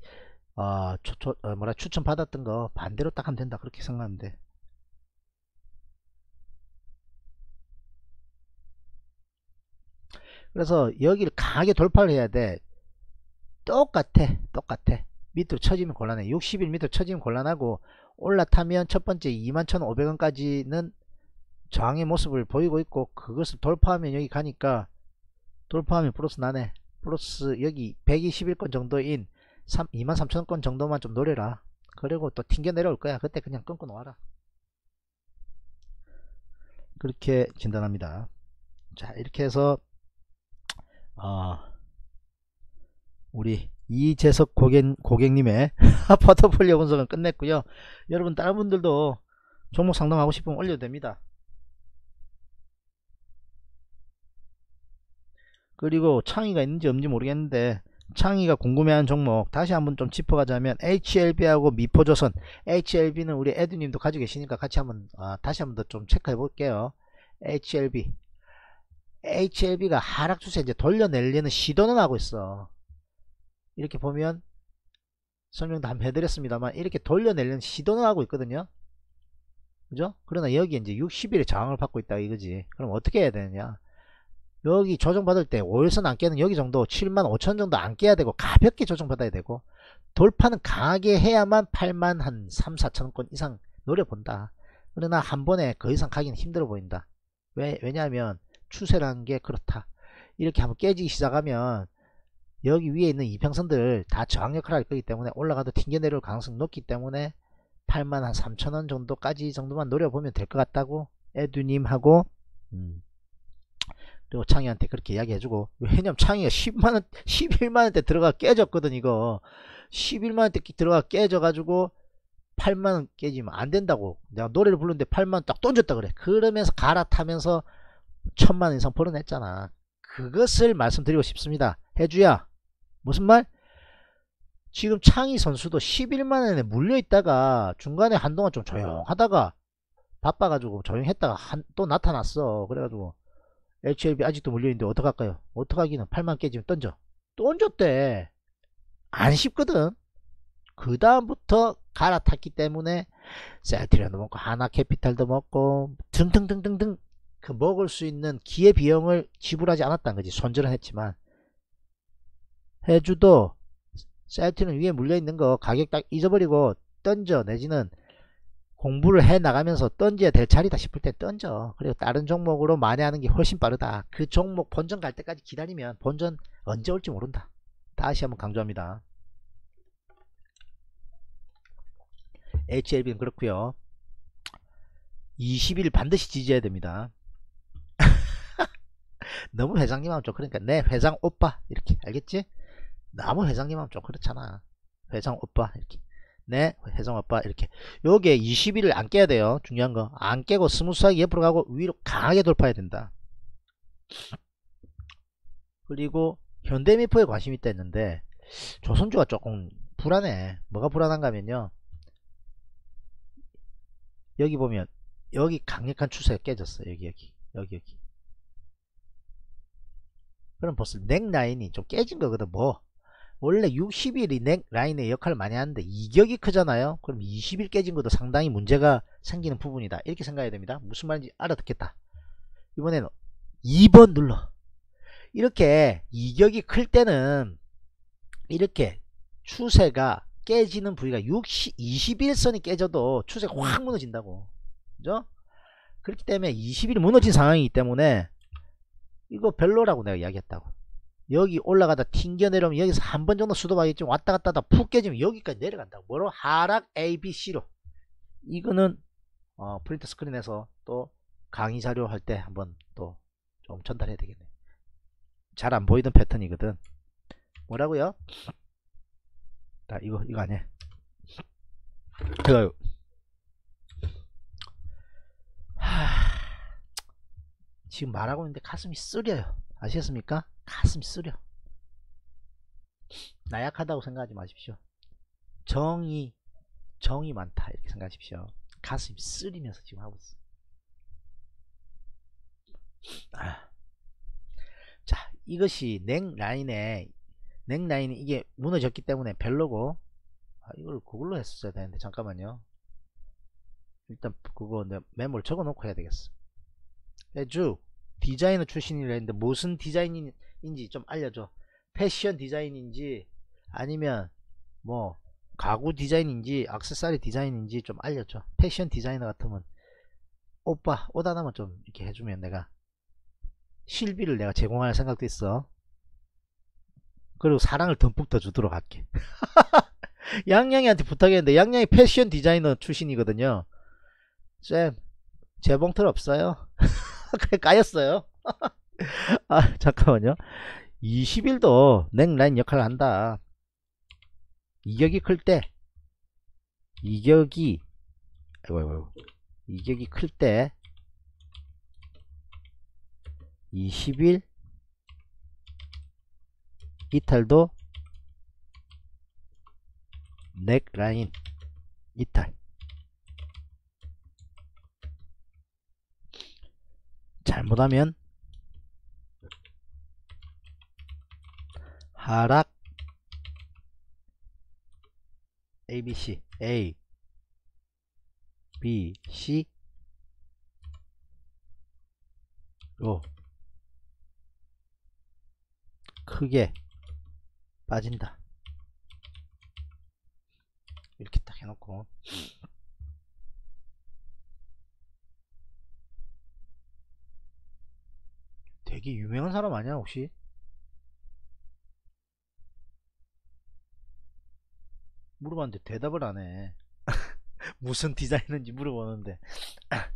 어, 초, 초, 어, 뭐라 추천 받았던 거 반대로 딱 하면 된다. 그렇게 생각하면 돼. 그래서 여기를 강하게 돌파를 해야 돼 똑같아 똑같아 밑으로 쳐지면 곤란해 60일 밑으로 쳐지면 곤란하고 올라타면 첫 번째 21,500원까지는 저항의 모습을 보이고 있고 그것을 돌파하면 여기 가니까 돌파하면 플러스 나네. 플러스 여기 121건 정도인 23,000건 정도만 좀 노려라. 그리고 또 튕겨 내려올 거야. 그때 그냥 끊고 놓아라. 그렇게 진단합니다. 자 이렇게 해서 어, 우리 이재석 고객, 고객님의 포트폴리오 분석은 끝냈고요. 여러분 다른 분들도 종목 상담하고 싶으면 올려도 됩니다. 그리고 창의가 있는지 없는지 모르겠는데 창의가 궁금해하는 종목 다시 한번 좀 짚어가자면 HLB하고 미포조선. HLB는 우리 에드님도 가지고 계시니까 같이 한번 아, 다시 한번 더 좀 체크해 볼게요. HLB HLB가 하락 추세 이제 돌려내려는 시도는 하고 있어 이렇게 보면 설명도 한번 해드렸습니다만 이렇게 돌려내려는 시도는 하고 있거든요 그죠 그러나 여기 이제 60일의 저항을 받고 있다 이거지 그럼 어떻게 해야 되느냐 여기 조정받을 때 5일선 안 깨는 여기 정도 7만 5천 정도 안 깨야 되고 가볍게 조정받아야 되고 돌파는 강하게 해야만 8만 한 3, 4천건 이상 노려본다. 그러나 한 번에 그 이상 가기는 힘들어 보인다. 왜? 왜냐하면 추세라는 게 그렇다. 이렇게 한번 깨지기 시작하면 여기 위에 있는 이평선들 다 저항 역할을 할 거기 때문에 올라가도 튕겨 내려올 가능성이 높기 때문에 8만 한 3천원 정도까지 정도만 노려보면 될 것 같다고 에듀님하고 음. 그리고 창희한테 그렇게 이야기해주고 왜냐면 창희가 10만원 11만원대 들어가 깨졌거든 이거. 11만원대 들어가 깨져가지고 8만원 깨지면 안된다고. 내가 노래를 부르는데 8만원 딱 던졌다 그래. 그러면서 갈아타면서 천만원 이상 벌어냈잖아. 그것을 말씀드리고 싶습니다. 해주야 무슨 말? 지금 창희 선수도 11만 원에 물려있다가 중간에 한동안 좀 조용하다가 바빠가지고 조용했다가 한, 또 나타났어 그래가지고 HLB 아직도 물려있는데 어떡할까요? 어떡하기는 8만 깨지면 던져. 던졌대. 안 쉽거든. 그 다음부터 갈아탔기 때문에 셀트리온도 먹고 하나캐피탈도 먹고 등등등등등 그 먹을 수 있는 기회 비용을 지불하지 않았다는 거지. 손절은 했지만 해주도 셀트리온 위에 물려있는 거 가격 딱 잊어버리고 던져. 내지는 공부를 해 나가면서 던져야 될 자리다 싶을 때 던져. 그리고 다른 종목으로 만회하는 게 훨씬 빠르다. 그 종목 본전 갈 때까지 기다리면 본전 언제 올지 모른다. 다시 한번 강조합니다. HLB는 그렇고요. 20일 반드시 지지해야 됩니다. 너무 회장님 하면 좀 그러니까 내 회장 오빠 이렇게 알겠지 너무 회장님 하면 좀 그렇잖아. 회장 오빠 이렇게. 네 혜성아빠 이렇게. 요게 20일을 안 깨야 돼요. 중요한 거. 안 깨고 스무스하게 옆으로 가고 위로 강하게 돌파해야 된다. 그리고 현대미포에 관심 있다 했는데 조선주가 조금 불안해. 뭐가 불안한가 하면요. 여기 보면 여기 강력한 추세가 깨졌어 여기 여기. 여기 여기. 그럼 벌써 넥라인이 좀 깨진 거거든 뭐 원래 60일이 넥 라인의 역할을 많이 하는데 이격이 크잖아요. 그럼 20일 깨진 것도 상당히 문제가 생기는 부분이다. 이렇게 생각해야 됩니다. 무슨 말인지 알아듣겠다. 이번에는 2번 눌러. 이렇게 이격이 클 때는 이렇게 추세가 깨지는 부위가 60, 21선이 깨져도 추세가 확 무너진다고. 그죠? 그렇기 때문에 20일 무너진 상황이기 때문에 이거 별로라고 내가 이야기했다고 여기 올라가다 튕겨 내려오면 여기서 한 번 정도 수도하겠지. 왔다 갔다 하다 푹 깨지면 여기까지 내려간다 뭐로? 하락 ABC로. 이거는 어, 프린트 스크린에서 또 강의 자료 할 때 한번 또 좀 전달해야 되겠네. 잘 안 보이던 패턴이거든. 뭐라고요? 자 이거 이거 아니야. 이거 하... 지금 말하고 있는데 가슴이 쓰려요. 아시겠습니까 가슴 쓰려. 나약하다고 생각하지 마십시오. 정이 정이 많다 이렇게 생각하십시오. 가슴이 쓰리면서 지금 하고 있어. 아. 자 이것이 넥라인에 넥라인이 이게 무너졌기 때문에 별로고 아, 이걸 그걸로 했었어야 되는데 잠깐만요. 일단 그거 메모를 적어 놓고 해야 되겠어. 해주 디자이너 출신이라 했는데 무슨 디자인 인지 좀 알려줘. 패션 디자인인지 아니면 뭐 가구 디자인인지 악세사리 디자인인지 좀 알려줘. 패션 디자이너 같으면. 오빠 옷 하나만 좀 이렇게 해주면 내가 실비를 내가 제공할 생각도 있어. 그리고 사랑을 듬뿍 더 주도록 할게. 양양이한테 부탁했는데 양양이 패션 디자이너 출신이거든요. 쌤 재봉틀 없어요? 까였어요 아 잠깐만요. 20일도 넥라인 역할을 한다. 이격이 클 때 이격이 아이고 아이고 이격이 클 때 20일 이탈도 넥라인 이탈. 잘못하면 하락. ABC A B C. 로 크게 빠진다. 이렇게 딱 해놓고. 되게 유명한 사람 아니야 혹시? 물어봤는데 대답을 안해. 무슨 디자이너인지 물어보는데.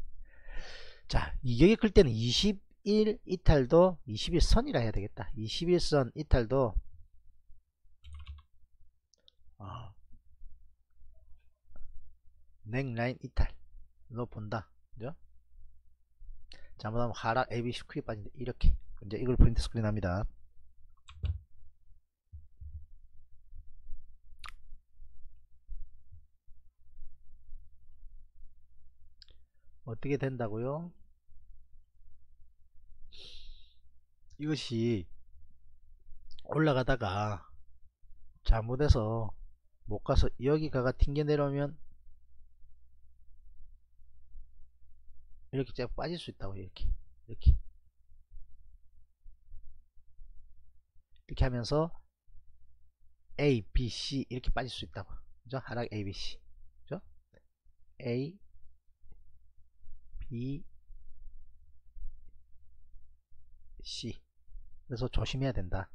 자 이격이 클 때는 21 이탈도 21선이라 해야 되겠다. 21선 이탈도 어, 넥라인 이탈로 본다. 그죠? 잘못하면 하락 ABC 크게 빠진다. 이렇게. 이제 이걸 프린트 스크린 합니다 어떻게 된다고요? 이것이 올라가다가 잘못해서 못 가서 여기 가가 튕겨 내려오면 이렇게 쫙 빠질 수 있다고 이렇게 이렇게 이렇게 하면서 A, B, C 이렇게 빠질 수 있다고 그죠? 하락 A, B, C 그죠? A, B, C 그래서 조심해야 된다.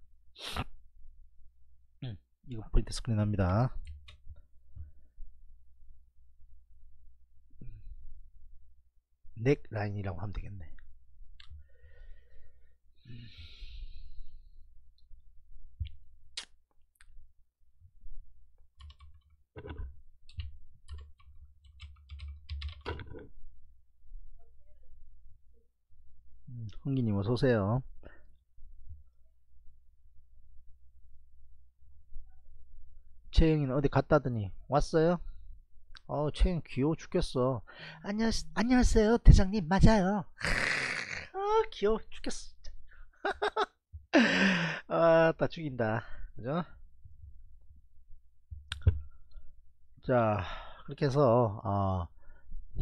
음, 이거 프린트 스크린 합니다. 넥 라인이라고 하면 되겠네 음, 흥기님 어서오세요. 채영이는 어디 갔다더니 왔어요? 어 채영 귀여워 죽겠어. 안녕, 안녕하세요 대장님. 맞아요. 아 귀여워 죽겠어 아따 죽인다. 그죠? 자 그렇게 해서 어,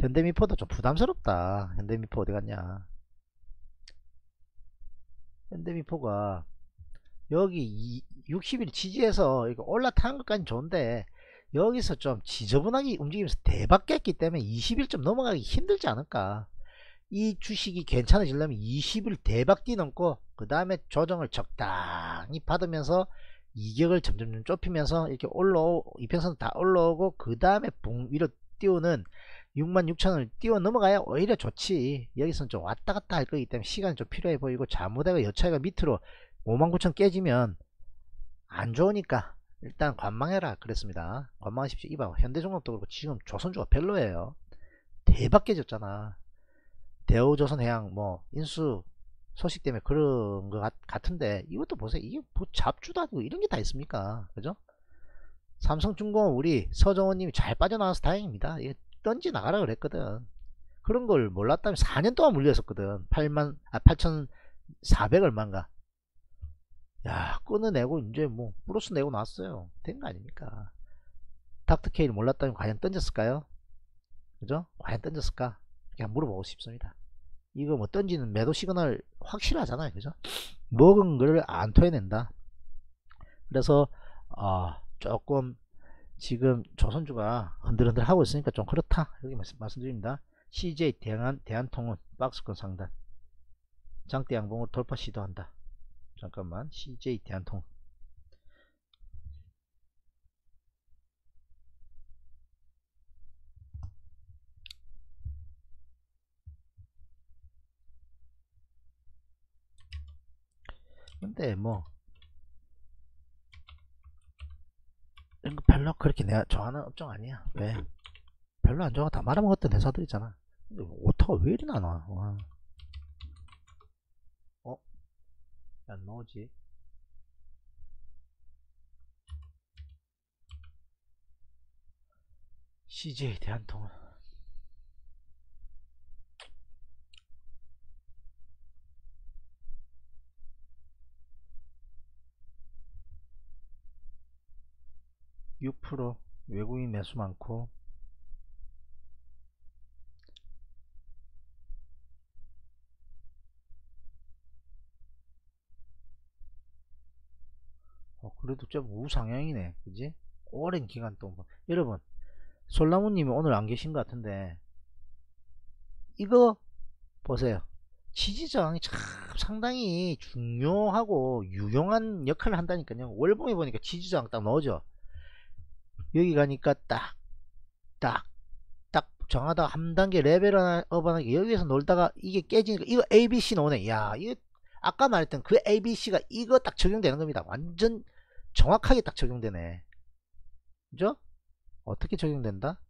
현대미포도 좀 부담스럽다. 현대미포 어디 갔냐 현대미포가 여기 60일 지지해서 이거 올라타는 것까지 좋은데 여기서 좀 지저분하게 움직이면서 대박 깼기 때문에 20일 좀 넘어가기 힘들지 않을까? 이 주식이 괜찮아지려면 20일 대박 뛰넘고 그 다음에 조정을 적당히 받으면서 이격을 점점 좁히면서 이렇게 올라오 이평선 다 올라오고 그 다음에 붕 위로 띄우는 66,000원을 뛰어 넘어가야 오히려 좋지. 여기서는 좀 왔다 갔다 할 거기 때문에 시간이 좀 필요해 보이고 잘못해가 여차가 밑으로 59,000 깨지면 안 좋으니까 일단 관망해라 그랬습니다. 관망하십시오. 이봐 현대중공업도 그렇고 지금 조선주가 별로예요. 대박 깨졌잖아. 대우조선해양 뭐 인수 소식 때문에 그런 것 같, 은데 이것도 보세요. 이게 뭐 잡주도 아니고 이런 게 다 있습니까? 그죠? 삼성중공업 우리 서정원님이 잘 빠져나와서 다행입니다 던지 나가라 그랬거든. 그런 걸 몰랐다면 4년 동안 물렸었거든. 8만 아 8,400 얼마인가. 야 끊어내고 이제 뭐 플러스 내고 나왔어요. 된 거 아닙니까? 닥터 케이를 몰랐다면 과연 던졌을까요? 그죠? 과연 던졌을까? 그냥 물어보고 싶습니다. 이거 뭐 던지는 매도 시그널 확실하잖아요. 그죠? 먹은 걸 안 토해낸다. 그래서 아 조금 지금 조선주가 흔들흔들 하고 있으니까 좀 그렇다. 이렇게 말씀, 말씀드립니다. CJ 대한, 대한통운 박스권 상단. 장대 양봉을 돌파 시도한다. 잠깐만. CJ 대한통 근데 뭐 이런 거 별로 그렇게 내가 좋아하는 업종 아니야. 왜? 별로 안 좋아 다 말아먹었던 회사들이잖아. 근데 오타가 왜 이리 나나? 와. 어? 안 나오지 CJ 대한통운 (6% 외국인 매수 많고 어, 그래도 좀 우상향이네. 그지? 오랜 기간 동안. 여러분 솔나무님이 오늘 안 계신 것 같은데 이거 보세요. 지지저항이 참 상당히 중요하고 유용한 역할을 한다니까요. 월봉에 보니까 지지저항 딱 넣어져 여기 가니까 딱 딱 딱 정하다가 한 단계 level up 하는 여기에서 놀다가 이게 깨지니까 이거 ABC 나오네 야 이거 아까 말했던 그 ABC가 이거 딱 적용되는 겁니다 완전 정확하게 딱 적용되네 그죠? 어떻게 적용된다?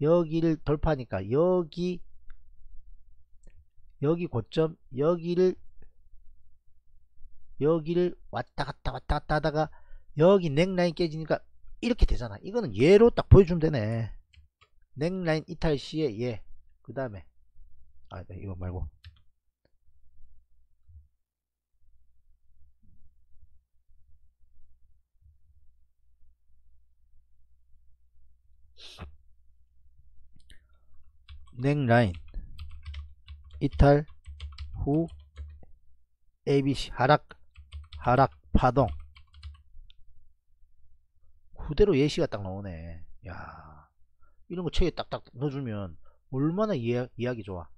여기를 돌파하니까 여기 여기 고점 여기를 여기를 왔다 갔다 왔다 갔다 하다가 여기 넥라인 깨지니까 이렇게 되잖아. 이거는 얘로 딱 보여주면 되네. 넥라인 이탈 시에 얘 그 다음에 아 이거 말고. 넥라인 이탈 후 ABC 하락 하락 파동. 그대로 예시가 딱 나오네. 야 이런 거 책에 딱딱 넣어주면 얼마나 이해, 이해하기 좋아.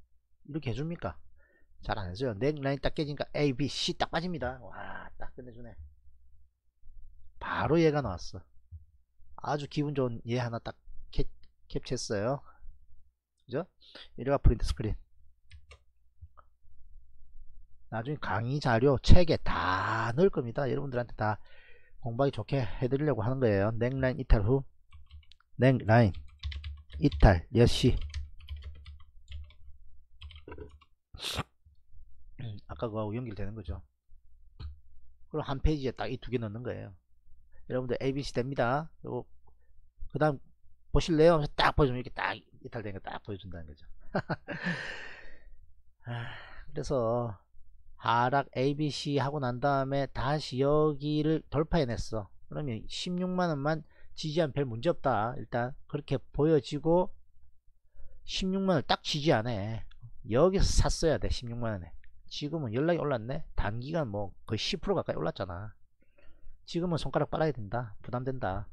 이렇게 해줍니까? 잘 안해줘요. 넥라인 딱 깨지니까 A, B, C 딱 빠집니다. 와 딱 끝내주네. 바로 얘가 나왔어. 아주 기분 좋은 얘 하나 딱 캡, 캡처했어요. 그죠? 이래가 print screen 나중에 강의 자료 책에 다 넣을 겁니다. 여러분들한테 다 공부하기 좋게 해드리려고 하는 거예요. 넥라인 이탈 후. 넥라인 이탈 몇시? 아까 그거하고 연결되는 거죠. 그럼 한 페이지에 딱 이 두 개 넣는 거예요. 여러분들 ABC 됩니다. 그리고 그 다음 보실래요? 딱 보여주면 이렇게 딱 이탈된 거 딱 보여준다는 거죠. 아, 그래서 하락 ABC 하고 난 다음에 다시 여기를 돌파해냈어. 그러면 16만원만 지지한 별 문제없다. 일단 그렇게 보여지고 16만원 딱 지지 않네. 여기서 샀어야 돼 16만원에. 지금은 연락이 올랐네. 단기간 뭐 거의 10% 가까이 올랐잖아. 지금은 손가락 빨아야 된다. 부담된다.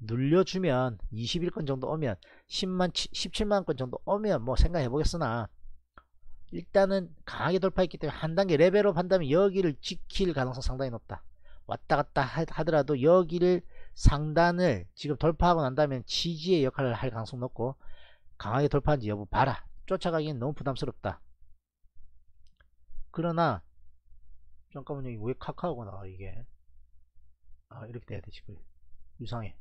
눌려주면 21건 정도 오면 10만 17만 건 정도 오면 뭐 생각해 보겠으나 일단은 강하게 돌파했기 때문에 한 단계 레벨업 한다면 여기를 지킬 가능성 상당히 높다. 왔다 갔다 하더라도 여기를 상단을 지금 돌파하고 난다면 지지의 역할을 할 가능성 높고 강하게 돌파한지 여부 봐라. 쫓아가기엔 너무 부담스럽다. 그러나 잠깐만요. 왜 카카오가 나와 이게? 아 이렇게 돼야 돼 지금 이상해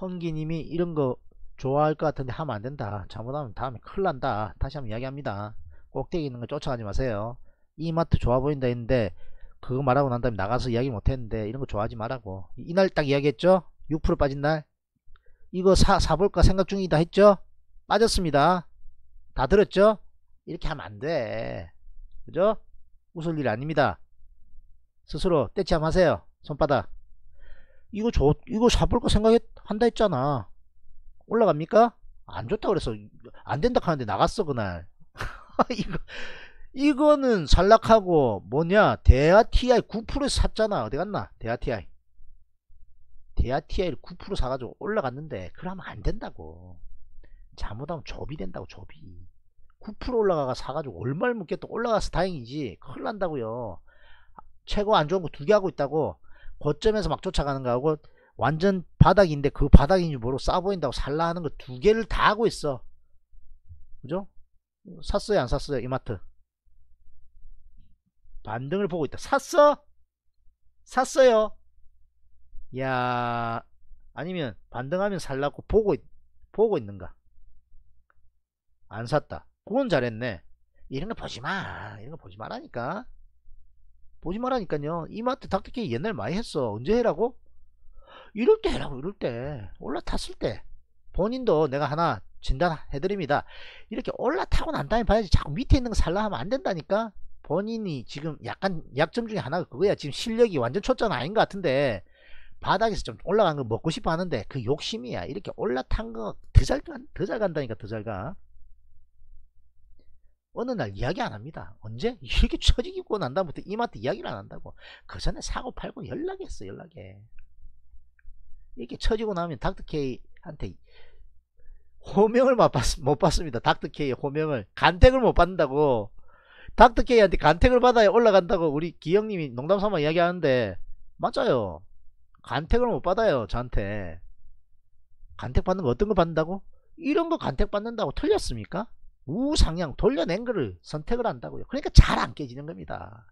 헌기님이 이런 거 좋아할 것 같은데 하면 안 된다. 잘못하면 다음에 큰일 난다. 다시 한번 이야기합니다. 꼭대기 있는 거 쫓아가지 마세요. 이마트 좋아 보인다 했는데 그거 말하고 난 다음에 나가서 이야기 못했는데 이런 거 좋아하지 말라고. 이날 딱 이야기했죠? 6% 빠진 날. 이거 사, 사볼까 생각 중이다 했죠? 빠졌습니다. 다 들었죠? 이렇게 하면 안 돼. 그죠? 웃을 일 아닙니다. 스스로 떼치 한번 하세요 손바닥 이거 좋 이거 사볼 거 생각했 한다 했잖아. 올라갑니까? 안 좋다 그래서 안 된다 하는데 나갔어 그날. 이거 이거는 산락하고 뭐냐? 대하 TI 9% 샀잖아. 어디 갔나? 대하 TI 대하 TI를 9% 사가지고 올라갔는데 그러면 안 된다고. 잘못하면 조비 된다고 조비. 9% 올라가가 사가지고 얼마를 묻겠다 올라가서 다행이지. 큰일 난다고요. 최고 안 좋은 거 두 개 하고 있다고. 고점에서 막 쫓아가는 거하고 완전 바닥인데 그 바닥인지 모르고 싸 보인다고 살라 하는 거 두 개를 다 하고 있어. 그죠? 샀어요 안 샀어요 이마트? 반등을 보고 있다. 샀어? 샀어요. 야 아니면 반등하면 살라고 보고 있, 보고 있는가? 안 샀다. 그건 잘했네. 이런 거 보지마. 이런 거 보지 말라니까. 보지 말라니까요. 이마트 닥터케이 옛날 많이 했어. 언제 해라고? 이럴 때 해라고 이럴 때 올라탔을 때 본인도 내가 하나 진단해드립니다 이렇게 올라타고 난 다음에 봐야지 자꾸 밑에 있는 거 살라 하면 안 된다니까 본인이 지금 약간 약점 중에 하나가 그거야 지금 실력이 완전 초점 아닌 것 같은데 바닥에서 좀 올라간 거 먹고 싶어 하는데 그 욕심이야 이렇게 올라탄 거 더 잘 더 잘 간다니까 더 잘가 어느 날 이야기 안 합니다. 언제? 이렇게 처지고 난 다음부터 이마트 이야기를 안 한다고. 그 전에 사고 팔고 연락했어, 연락해. 이렇게 처지고 나면 닥터케이한테 호명을 못, 받, 못 받습니다. 닥터케이의 호명을. 간택을 못 받는다고. 닥터케이한테 간택을 받아야 올라간다고 우리 기영님이 농담삼아 이야기하는데 맞아요. 간택을 못 받아요, 저한테. 간택 받는 거 어떤 거 받는다고? 이런 거 간택 받는다고 틀렸습니까? 우상향 돌려낸 거를 선택을 한다고요. 그러니까 잘 안 깨지는 겁니다.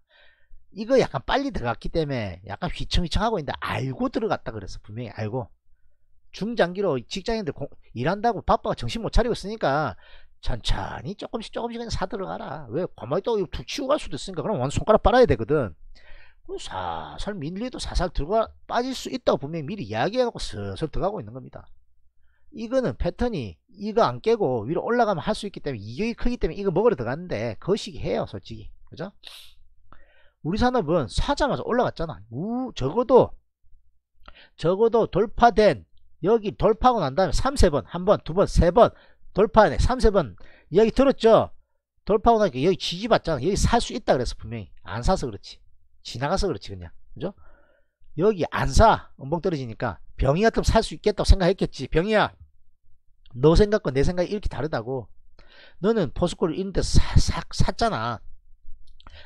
이거 약간 빨리 들어갔기 때문에 약간 휘청휘청하고 있는데 알고 들어갔다 그래서 분명히 알고 중장기로 직장인들 공, 일한다고 바빠가 정신 못 차리고 있으니까 천천히 조금씩 조금씩 그냥 사 들어가라. 왜 가만히 또툭 치고 갈 수도 있으니까 그럼 완 손가락 빨아야 되거든. 사살 밀리도 사살 들어가 빠질 수 있다고 분명히 미리 이야기해갖고 슬슬 들어가고 있는 겁니다. 이거는 패턴이 이거 안 깨고 위로 올라가면 할 수 있기 때문에 이격이 크기 때문에 이거 먹으러 들어갔는데 거시기 해요 솔직히 그죠 우리 산업은 사자마자 올라갔잖아. 우 적어도 적어도 돌파된 여기 돌파하고 난 다음에 3, 세번 한 번 두 번 세 번 돌파하네. 3, 세번. 이야기 들었죠? 돌파하고 나니까 여기 지지받잖아. 여기 살 수 있다 그래서 분명히. 안 사서 그렇지. 지나가서 그렇지 그냥. 그죠? 여기 안 사. 엉벙 떨어지니까 병이 같으면 살 수 있겠다고 생각했겠지. 병이야. 너 생각과 내 생각이 이렇게 다르다고. 너는 포스코를 이런 데서 사, 사, 샀잖아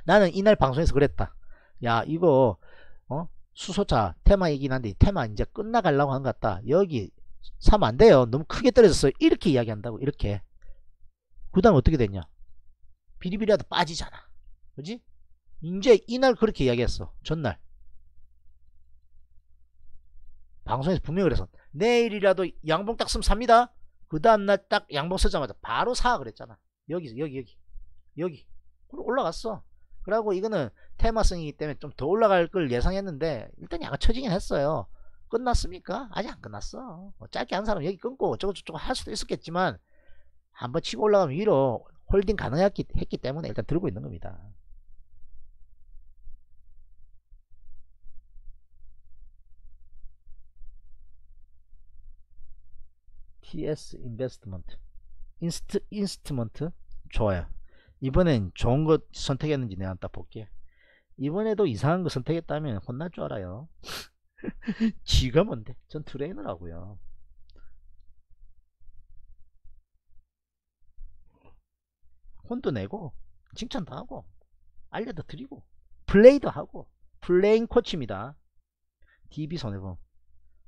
나는 이날 방송에서 그랬다. 야 이거 어? 수소차 테마이긴 한데 테마 이제 끝나가려고 한 것 같다. 여기 사면 안 돼요. 너무 크게 떨어졌어 이렇게 이야기한다고 이렇게. 그 다음 어떻게 됐냐? 비리비리하다 빠지잖아. 그지? 이제 이날 그렇게 이야기했어. 전날. 방송에서 분명히 그래서 내일이라도 양봉 딱 쓰면 삽니다. 그 다음날 딱 양봉 쓰자마자 바로 사! 그랬잖아. 여기 여기 여기. 여기. 올라갔어 그러고 이거는 테마성이기 때문에 좀 더 올라갈 걸 예상했는데 일단 약간 처지긴 했어요. 끝났습니까? 아직 안 끝났어. 뭐 짧게 한 사람 여기 끊고 어쩌고저쩌고 할 수도 있었겠지만 한번 치고 올라가면 위로 홀딩 가능했기 했기 때문에 일단 들고 있는 겁니다. TS 인베스트먼트 인스트 인스트먼트. 좋아요 이번엔 좋은 거 선택했는지 내가 딱 볼게. 이번에도 이상한 거 선택했다면 혼날 줄 알아요. 지가 뭔데? 전 트레이너라고요. 혼도 내고 칭찬도 하고 알려도 드리고 플레이도 하고 플레잉 코치입니다. DB 손해범.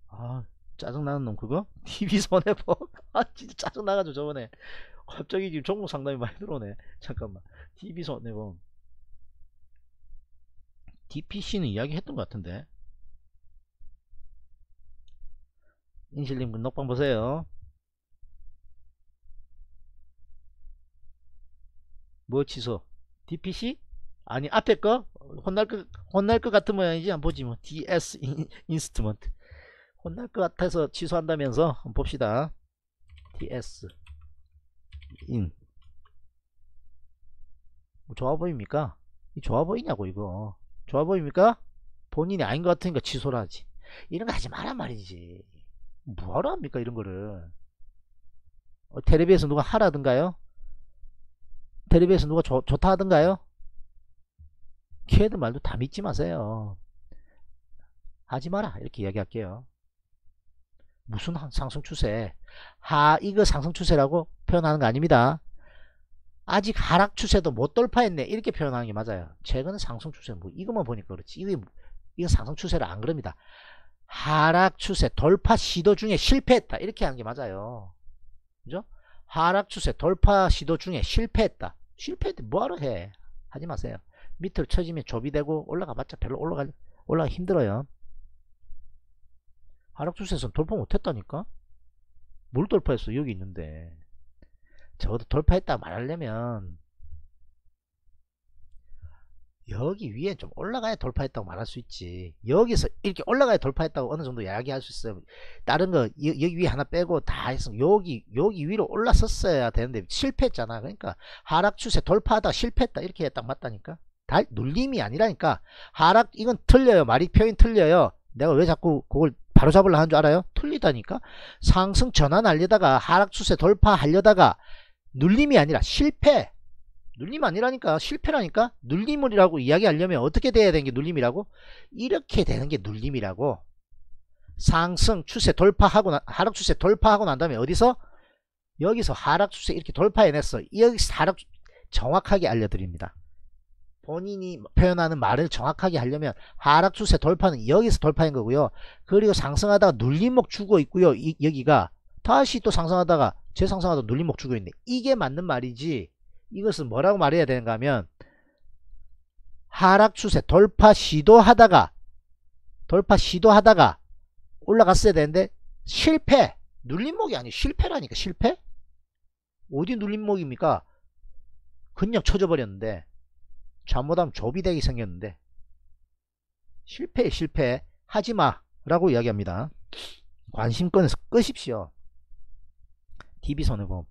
아 짜증나는 놈 그거? TV 손해보 아 진짜 짜증나가지고 저번에 갑자기 지금 전국 상담이 많이 들어오네. 잠깐만. DB 손해보험. DPC는 이야기했던 것 같은데. 인실님 그 녹방 보세요. 뭐 취소? DPC? 아니 앞에 거 혼날 거 혼날 것 같은 모양이지 안 보지 뭐 DS 인스트먼트 혼날 것 같아서 취소한다면서 한번 봅시다 DS 1 뭐 좋아 보입니까? 좋아 보이냐고 이거 좋아 보입니까? 본인이 아닌 것 같으니까 취소를 하지 이런 거 하지 마란 말이지 뭐하러 합니까 이런 거를 어, 테레비에서 누가 하라든가요? 테레비에서 누가 좋, 좋다 하든가요? 걔들 말도 다 믿지 마세요 하지 마라 이렇게 이야기할게요 무슨 상승 추세? 하 이거 상승 추세라고 표현하는 거 아닙니다. 아직 하락 추세도 못 돌파했네 이렇게 표현하는 게 맞아요. 최근 상승 추세 뭐 이것만 보니까 그렇지 이게 이건 상승 추세를 안 그럽니다. 하락 추세 돌파 시도 중에 실패했다 이렇게 하는 게 맞아요. 그죠? 하락 추세 돌파 시도 중에 실패했다. 실패했대 뭐하러 해? 하지 마세요. 밑으로 쳐지면 좁이 되고 올라가 봤자 별로 올라가 올라가 힘들어요. 하락 추세에서는 돌파 못했다니까? 뭘 돌파했어? 여기 있는데. 적어도 돌파했다 말하려면 여기 위에 좀 올라가야 돌파했다고 말할 수 있지. 여기서 이렇게 올라가야 돌파했다고 어느 정도 이야기할 수 있어요. 다른 거 여기 위에 하나 빼고 다 했으면 여기 여기 위로 올랐었어야 되는데 실패했잖아. 그러니까 하락 추세 돌파하다 실패했다 이렇게 딱 맞다니까. 달 눌림이 아니라니까. 하락 이건 틀려요. 말이 표현 틀려요 내가 왜 자꾸 그걸 바로 잡으려 하는 줄 알아요? 틀리다니까? 상승 전환 하려다가 하락 추세 돌파하려다가 눌림이 아니라 실패. 눌림 아니라니까. 실패라니까? 눌림이라고 이야기하려면 어떻게 돼야 되는 게 눌림이라고? 이렇게 되는 게 눌림이라고. 상승 추세 돌파하고 나, 하락 추세 돌파하고 난 다음에 어디서? 여기서 하락 추세 이렇게 돌파해냈어. 여기서 하락 정확하게 알려드립니다 본인이 표현하는 말을 정확하게 하려면 하락 추세 돌파는 여기서 돌파한 거고요. 그리고 상승하다가 눌림목 주고 있고요. 이, 여기가 다시 또 상승하다가 재상승하다 눌림목 주고 있네. 이게 맞는 말이지 이것은 뭐라고 말해야 되는가 하면 하락 추세 돌파 시도하다가 돌파 시도하다가 올라갔어야 되는데 실패. 눌림목이 아니 실패라니까 실패? 어디 눌림목입니까? 그냥 쳐져 버렸는데 잘못하면 조비 되기 생겼는데. 실패 실패 하지마. 라고 이야기합니다. 관심권에서 끄십시오. TV 손해보험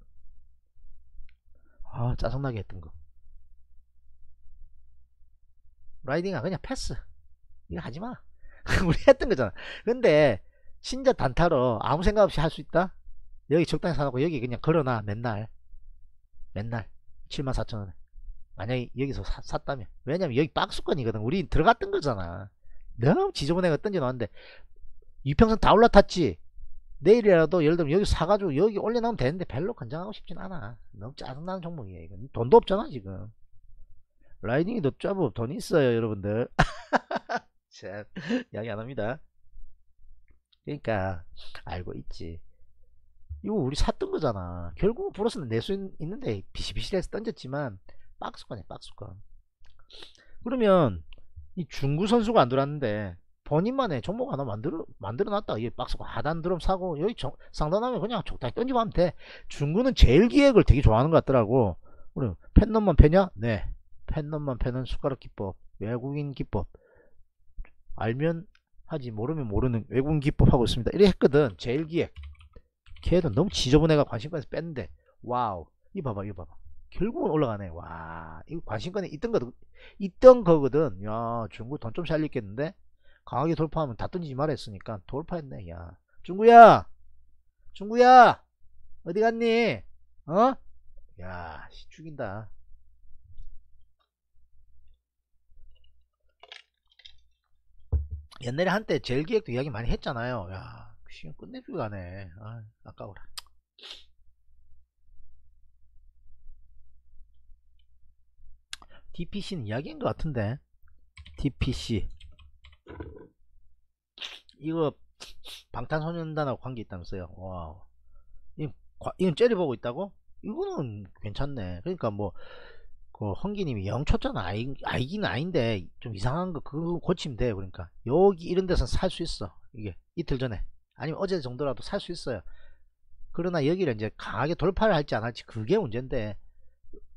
아 짜증나게 했던 거. 라이딩아 그냥 패스. 이거 하지마. 우리 했던 거잖아. 근데 진짜 단타로 아무 생각 없이 할 수 있다? 여기 적당히 사놓고 여기 그냥 걸어놔 맨날. 맨날. 74,000원에 만약에 여기서 사, 샀다면. 왜냐면 여기 박스권이거든. 우리 들어갔던 거잖아. 너무 지저분해가 던져놨는데. 이평선 다 올라탔지. 내일이라도 예를 들면 여기 사가지고 여기 올려놓으면 되는데 별로 건장하고 싶진 않아. 너무 짜증나는 종목이에요 이건. 돈도 없잖아 지금. 라이딩이 더 짜부 돈 있어요 여러분들. 참 이야기 안합니다. 그러니까 알고 있지. 이거 우리 샀던 거잖아. 결국은 플러스는 낼수 있는데 비실비실해서 던졌지만 박스권이야 박스권 그러면 이 중구 선수가 안 들어왔는데 본인만의 종목 하나 만들어 만들어 놨다. 이 박스권 하단 드럼 사고 여기 정, 상단하면 그냥 적당히 던지면 하면 돼. 중구는 제일 기획을 되게 좋아하는 것 같더라고. 우리 팬nom만 패냐? 네. 팬nom만 패는 숟가락 기법, 외국인 기법. 알면 하지 모르면 모르는 외국인 기법 하고 있습니다. 이래 했거든. 제일 기획. 걔도 너무 지저분해가 관심권에서 뺐는데 와우. 이 봐봐, 이거 봐봐. 결국은 올라가네. 와, 이거 관심권에 있던 거 있던 거거든. 야, 중국 돈좀 살렸겠는데? 강하게 돌파하면 다 던지지 말아 했으니까 돌파했네 야 중구야 중구야 어디 갔니 어? 야 죽인다 옛날에 한때 젤기획도 이야기 많이 했잖아요 야 시간 끝내주고 가네 아 아까워라 DPC는 이야기인 것 같은데. DPC 이거 방탄소년단하고 관계 있다면서요? 와 이건 째려보고 있다고? 이거는 괜찮네. 그러니까 뭐 그 헌기님이 영 쳤잖아. 아이, 아이긴 아닌데 좀 이상한 거 그거 고치면 돼 그러니까. 여기 이런 데서 살 수 있어. 이게 이틀 전에. 아니면 어제 정도라도 살 수 있어요. 그러나 여기를 이제 강하게 돌파를 할지 안 할지 그게 문제인데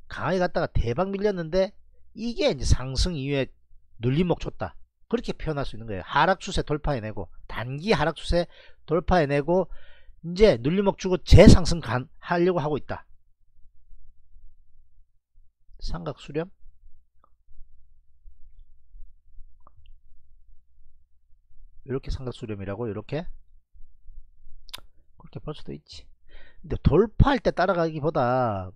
강하게 갔다가 대박 밀렸는데 이게 이제 상승 이후에 눌림목 줬다. 그렇게 표현할 수 있는 거예요. 하락 추세 돌파해내고 단기 하락 추세 돌파해내고 이제 눌림목 주고 재상승 간, 하려고 하고 있다. 삼각 수렴? 이렇게 삼각 수렴이라고? 이렇게? 그렇게 볼 수도 있지. 근데 돌파할 때 따라가기보다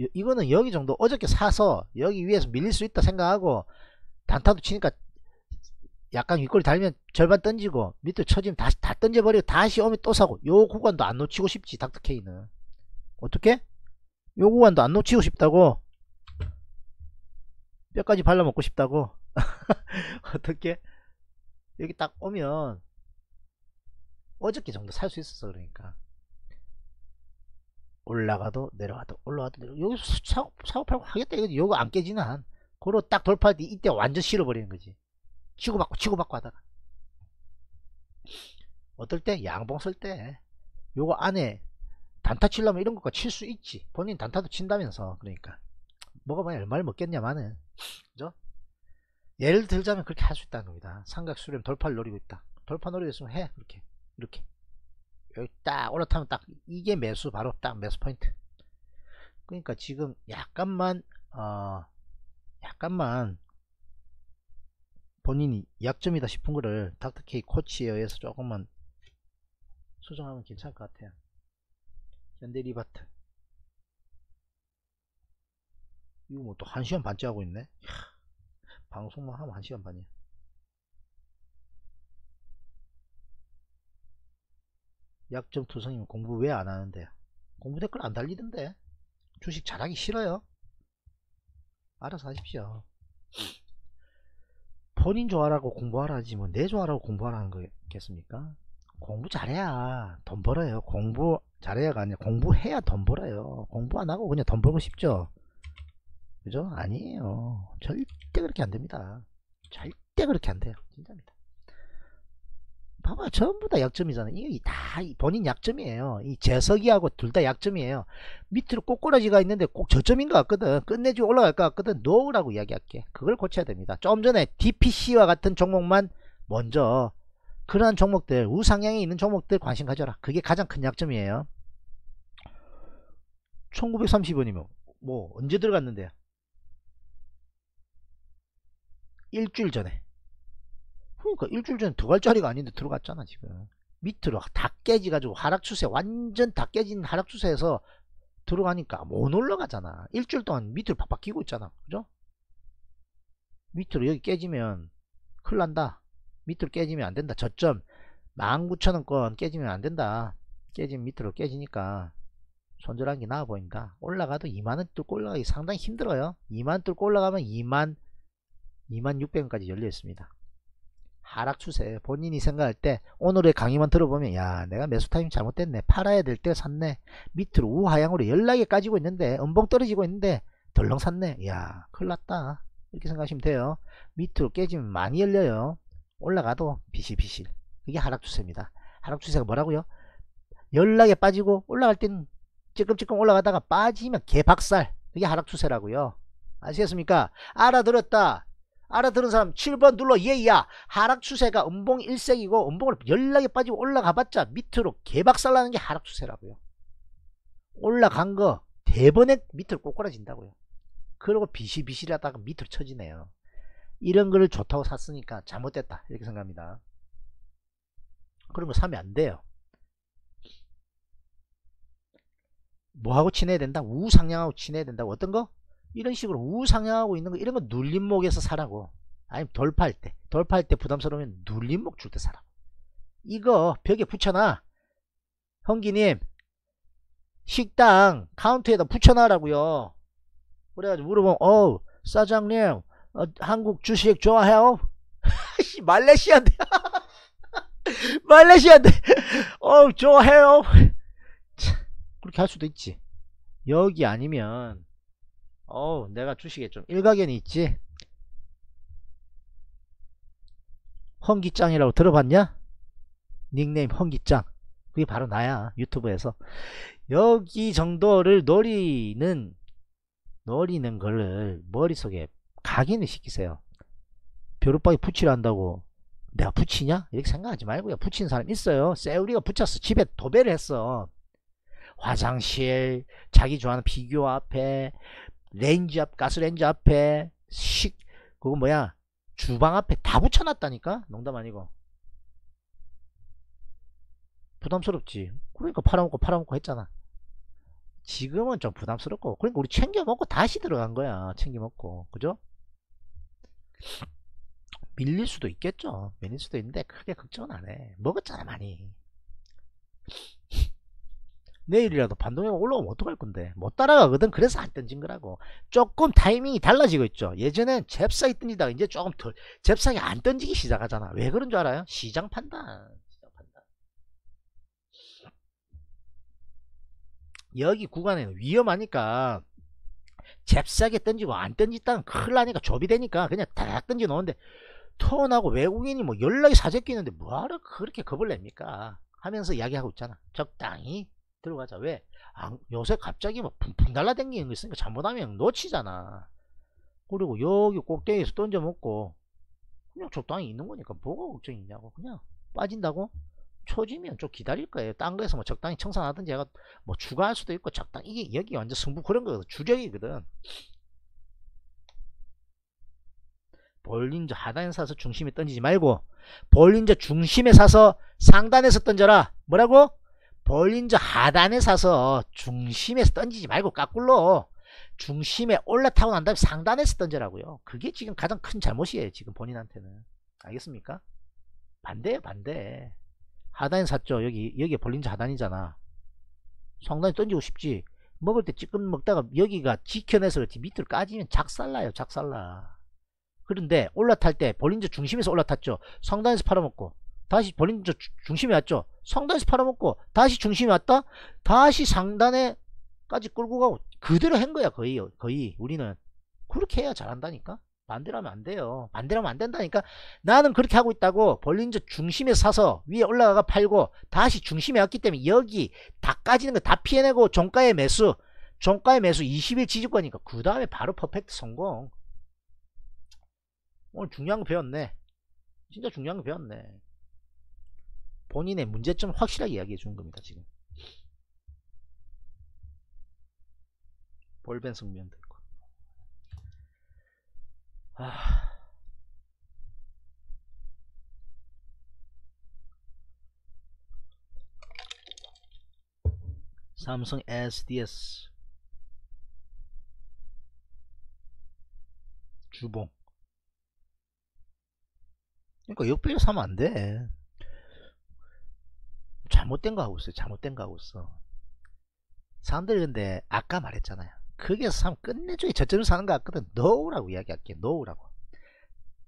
이- 이거는 여기 정도 어저께 사서 여기 위에서 밀릴 수 있다 생각하고 단타도 치니까 약간 윗골이 달면 절반 던지고 밑으로 쳐지면 다시 다 던져버리고 다시 오면 또 사고. 요 구간도 안 놓치고 싶지 닥터케이는. 어떻게? 요 구간도 안 놓치고 싶다고? 뼈까지 발라먹고 싶다고? 어떻게? 여기 딱 오면 어저께 정도 살 수 있었어 그러니까 올라가도 내려가도 올라가도 내려 여기서 사고, 사고 팔고 하겠다 이거지. 요거 안 깨지는 한. 그로 딱 돌파할 때 이때 완전 실어버리는 거지. 치고받고 치고받고 하다가. 어떨 때? 양봉 쓸 때. 요거 안에 단타 치려면 이런 것과 칠 수 있지. 본인 단타도 친다면서. 그러니까. 먹어봐야 얼마를 먹겠냐마는. 그죠? 예를 들자면 그렇게 할 수 있다는 겁니다. 삼각 수렴 돌파를 노리고 있다. 돌파 노리고 있으면 해. 그렇게. 이렇게 여기 딱 올라타면 딱 이게 매수 바로 딱 매수 포인트. 그러니까 지금 약간만 어 약간만 본인이 약점이다 싶은 거를 닥터케이 코치에 의해서 조금만 수정하면 괜찮을 것 같아요. 현대리바트. 이거 뭐 또 1시간 반째 하고 있네? 방송만 하면 1시간 반이야 약점 투성이면 공부 왜 안 하는데 공부 댓글 안 달리던데. 주식 잘하기 싫어요. 알아서 하십시오. 본인 좋아라고 공부하라지 뭐 내 좋아라고 공부하라는 거겠습니까? 공부 잘해야 돈 벌어요. 공부 잘해야가 아니라 공부해야 돈 벌어요. 공부 안 하고 그냥 돈 벌고 싶죠? 그죠? 아니에요. 절대 그렇게 안 됩니다. 절대 그렇게 안 돼요. 진짜입니다 봐봐 전부 다 약점이잖아요. 이게 다 본인 약점이에요. 이 재석이하고 둘 다 약점이에요. 밑으로 꼬꾸라지가 있는데 꼭 저점인 것 같거든. 끝내주고 올라갈 것 같거든. 놓으라고 이야기할게. 그걸 고쳐야 됩니다. 좀 전에 DPC와 같은 종목만 먼저 그러한 종목들 우상향에 있는 종목들 관심 가져라. 그게 가장 큰 약점이에요. 1930원이면 뭐 언제 들어갔는데요? 일주일 전에 그러니까 일주일 전에 들어갈 자리가 아닌데 들어갔잖아 지금. 밑으로 다 깨지가지고 하락 추세 완전 다 깨진 하락 추세에서 들어가니까 못 올라가잖아. 일주일 동안 밑으로 팍팍 끼고 있잖아. 그죠? 밑으로 여기 깨지면 큰일 난다. 밑으로 깨지면 안 된다. 저점 19,000원권 깨지면 안 된다. 깨지면 밑으로 깨지니까 손절한 게 나아 보인다. 올라가도 2만원 뚫고 올라가기 상당히 힘들어요. 2만 뚫고 올라가면 2만 2만 600원까지 열려 있습니다 하락 추세 본인이 생각할 때 오늘의 강의만 들어보면 야 내가 매수 타이밍 잘못됐네 팔아야 될 때 샀네 밑으로 우하향으로 연락이 까지고 있는데 음봉 떨어지고 있는데 덜렁 샀네. 야 큰일났다. 이렇게 생각하시면 돼요. 밑으로 깨지면 많이 열려요. 올라가도 비실비실. 이게 하락 추세입니다. 하락 추세가 뭐라고요? 연락에 빠지고 올라갈 땐 찔끔찔끔 올라가다가 빠지면 개박살. 그게 하락 추세라고요. 아시겠습니까? 알아들었다 알아들은 사람 7번 눌러 예야. 하락 추세가 음봉 일색이고 음봉을 연락에 빠지고 올라가봤자 밑으로 개박살 나는 게 하락 추세라고요. 올라간 거 대번에 밑으로 꼬꾸라진다고요. 그리고 비실비실 하다가 밑으로 쳐지네요. 이런 거를 좋다고 샀으니까 잘못됐다. 이렇게 생각합니다. 거 사면 안 돼요. 뭐하고 친해야 된다? 우상향하고 친해야 된다고. 어떤 거? 이런 식으로 우상향하고 있는 거 이런 거 눌림목에서 사라고. 아니면 돌파할 때. 돌파할 때 부담스러우면 눌림목 줄 때 사라고. 이거 벽에 붙여놔. 형기님 식당 카운터에다 붙여놔라고요. 그래가지고 물어보면 어 사장님 어, 한국 주식 좋아해요? 말레이시아인데. 말레이시아인데. 어 좋아해요? 그렇게 할 수도 있지. 여기 아니면 어 내가 주식에 좀 일가견이 있지? 헝기짱이라고 들어봤냐? 닉네임 헝기짱. 그게 바로 나야 유튜브에서. 여기 정도를 노리는 노리는 거를 머릿속에 각인을 시키세요. 벼룩박이 붙이려 한다고. 내가 붙이냐? 이렇게 생각하지 말고요. 붙이는 사람 있어요. 세우리가 붙였어. 집에 도배를 했어. 화장실 자기 좋아하는 피규어 앞에 렌즈 앞 가스렌즈 앞에 식 그거 뭐야? 주방 앞에 다 붙여놨다니까? 농담 아니고. 부담스럽지. 그러니까 팔아먹고 팔아먹고 했잖아. 지금은 좀 부담스럽고. 그러니까 우리 챙겨 먹고 다시 들어간 거야. 챙겨 먹고. 그죠? 밀릴 수도 있겠죠. 밀릴 수도 있는데 크게 걱정은 안해. 먹었잖아 많이 내일이라도 반동이가 올라오면 어떡할 건데? 못 따라가거든. 그래서 안 던진 거라고. 조금 타이밍이 달라지고 있죠. 예전엔 잽싸게 던지다가 이제 조금 덜 잽싸게 안 던지기 시작하잖아. 왜 그런 줄 알아요? 시장 판단. 시장 판단. 여기 구간에는 위험하니까 잽싸게 던지고 안 던지다는 큰일 나니까 좁이 되니까 그냥 딱 던져 놓는데 턴하고 외국인이 뭐 연락이 사재끼 있는데 뭐하러 그렇게 겁을 냅니까? 하면서 이야기하고 있잖아. 적당히 들어가자. 왜? 아, 요새 갑자기 뭐 붕붕 날라다니는 거 있으니까 잘못하면 놓치잖아. 그리고 여기 꼭대기에서 던져 먹고 그냥 적당히 있는 거니까 뭐가 걱정이냐고. 그냥 빠진다고? 초지면 좀 기다릴 거예요. 딴 거에서 뭐 적당히 청산하든지 해가 뭐 추가할 수도 있고 적당히 이게 여기 완전 승부 그런 거거든 주력이거든. 볼린저 하단에 사서 중심에 던지지 말고 볼린저 중심에 사서 상단에서 던져라. 뭐라고? 볼린저 하단에 사서 중심에서 던지지 말고 까꿀로 중심에 올라타고 난 다음에 상단에서 던져라고요. 그게 지금 가장 큰 잘못이에요 지금 본인한테는. 알겠습니까? 반대예요 반대. 하단에 샀죠. 여기 여기 볼린저 하단이잖아. 상단에 던지고 싶지. 먹을 때 찌끔 먹다가 여기가 지켜내서 그렇지. 밑으로 까지면 작살나요 작살나. 그런데 올라탈 때 볼린저 중심에서 올라탔죠. 상단에서 팔아먹고 다시 볼린저 중심에 왔죠? 상단에서 팔아먹고 다시 중심에 왔다? 다시 상단에까지 끌고 가고 그대로 한 거야 거의 거의 우리는. 그렇게 해야 잘한다니까? 반대로 하면 안 돼요. 반대로 하면 안 된다니까? 나는 그렇게 하고 있다고 볼린저 중심에 사서 위에 올라가가 팔고 다시 중심에 왔기 때문에 여기 다 까지는 거 다 피해내고 종가의 매수 종가의 매수 20일 지지권이니까 그 다음에 바로 퍼펙트 성공. 오늘 중요한 거 배웠네. 진짜 중요한 거 배웠네 본인의 문제점 확실하게 이야기해 주는 겁니다 지금. 볼벤 승면도 있고. 아... 삼성 SDS 주봉. 그러니까 역배려 사면 안돼 잘못된 거 하고 있어요. 잘못된 거 하고 있어. 사람들이 근데 아까 말했잖아요. 거기에서 사면 끝내줘야 저점에서 사는 거 같거든. 노우라고 이야기할게. 노우라고.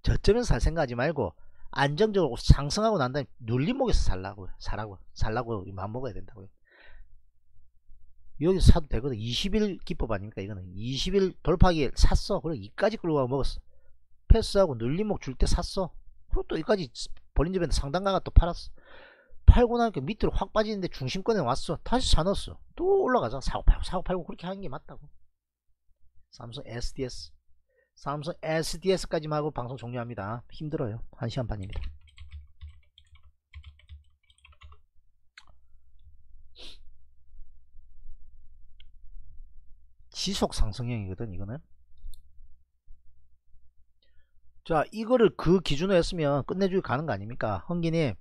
저점에서 살 생각하지 말고 안정적으로 상승하고 난 다음에 눌림목에서 살라고 살라고 살라고 마음 먹어야 된다고요. 여기서 사도 되거든. 20일 기법 아닙니까 이거는? 20일 돌파기에 샀어. 그리고 이까지 끌고 가고 먹었어. 패스하고 눌림목 줄 때 샀어. 그리고 또 여기까지 벌린집에 상단가가 또 팔았어 팔고 나니까 밑으로 확 빠지는데 중심권에 왔어. 다시 사넣었어. 또 올라가자 사고 팔고 사고 팔고 그렇게 하는 게 맞다고. 삼성 SDS 삼성 SDS까지만 하고 방송 종료합니다. 힘들어요. 1시간 반입니다. 지속 상승형이거든 이거는. 자 이거를 그 기준으로 했으면 끝내주기 가는 거 아닙니까? 헌기님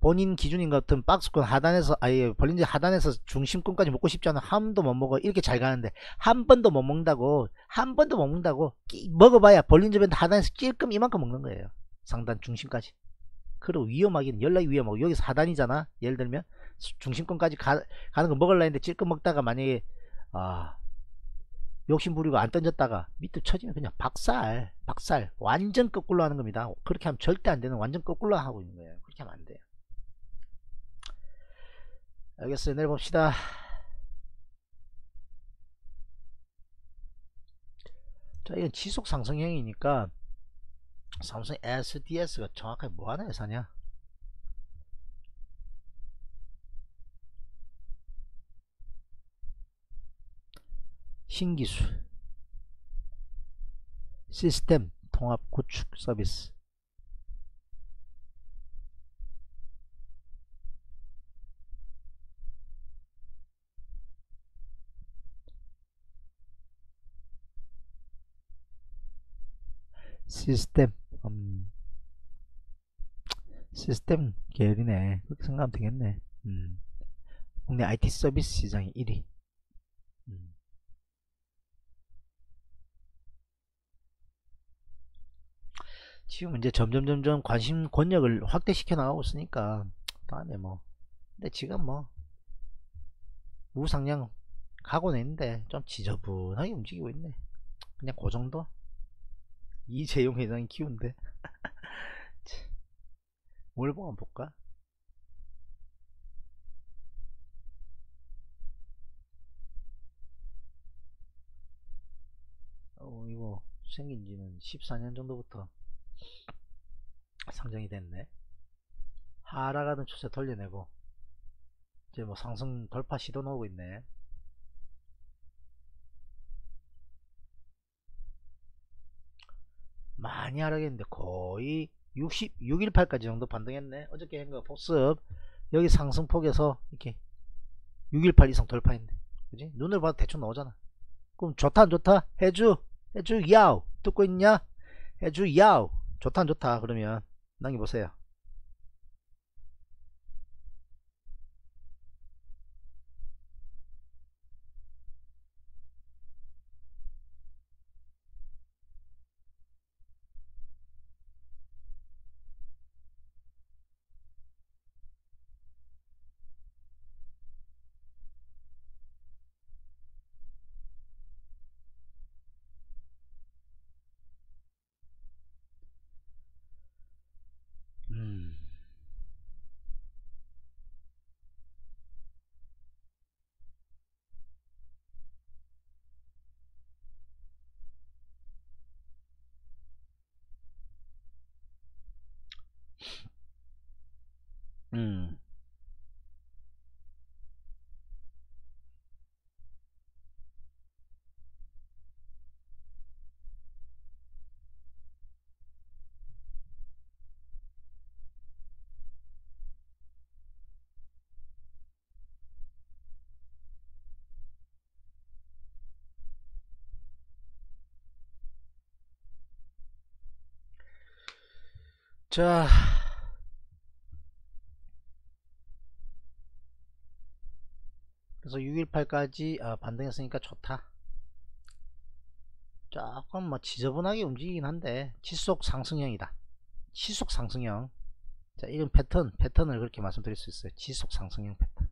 본인 기준인 것 같은 박스권 하단에서 아예 벌린지 하단에서 중심권까지 먹고 싶지 않아. 한 번도 못 먹어. 이렇게 잘 가는데. 한 번도 못 먹는다고. 한 번도 못 먹는다고. 끼, 먹어봐야 벌린지 밴드 하단에서 찔끔 이만큼 먹는 거예요. 상단 중심까지. 그리고 위험하긴 연락이 위험하고. 여기서 하단이잖아. 예를 들면 중심권까지 가, 가는 거 먹을라 했는데 찔끔 먹다가 만약에 아 욕심 부리고 안 던졌다가 밑으로 쳐지면 그냥 박살 박살. 완전 거꾸로 하는 겁니다. 그렇게 하면 절대 안 되는 완전 거꾸로 하고 있는 거예요. 그렇게 하면 안 돼요 알겠어요. 내려봅시다. 자 이건 지속 상승형이니까 삼성 SDS가 정확하게 뭐하는 회사냐 신기술 시스템 통합 구축 서비스 시스템 음, 시스템 계열이네 그렇게 생각하면 되겠네 음. 국내 IT 서비스 시장의 1위. 음. 지금 이제 점점 점점 관심 권력을 확대시켜 나가고 있으니까 다음에 뭐 근데 지금 뭐 우상향 가고는 있는데 좀 지저분하게 움직이고 있네 그냥 그 정도 이재용 회장이 키운데 뭘 보면 볼까? 어 이거 생긴 지는 14년 정도부터 상정이 됐네. 하락하는 추세 돌려내고 이제 뭐 상승 돌파 시도 나오고 있네 많이 하락했는데 거의 60, 618까지 정도 반등했네. 어저께 한거 복습. 여기 상승폭에서 이렇게 618 이상 돌파했네. 그지? 눈을 봐도 대충 나오잖아. 그럼 좋다 안 좋다? 해주 해주 야우. 듣고 있냐? 해주 야우. 좋다 안 좋다? 그러면 남겨보세요 음. 음. 자 그래서 618까지 아, 반등했으니까 좋다. 조금 뭐 지저분하게 움직이긴 한데 지속 상승형이다. 지속 상승형. 자 이런 패턴 패턴을 그렇게 말씀드릴 수 있어요. 지속 상승형 패턴.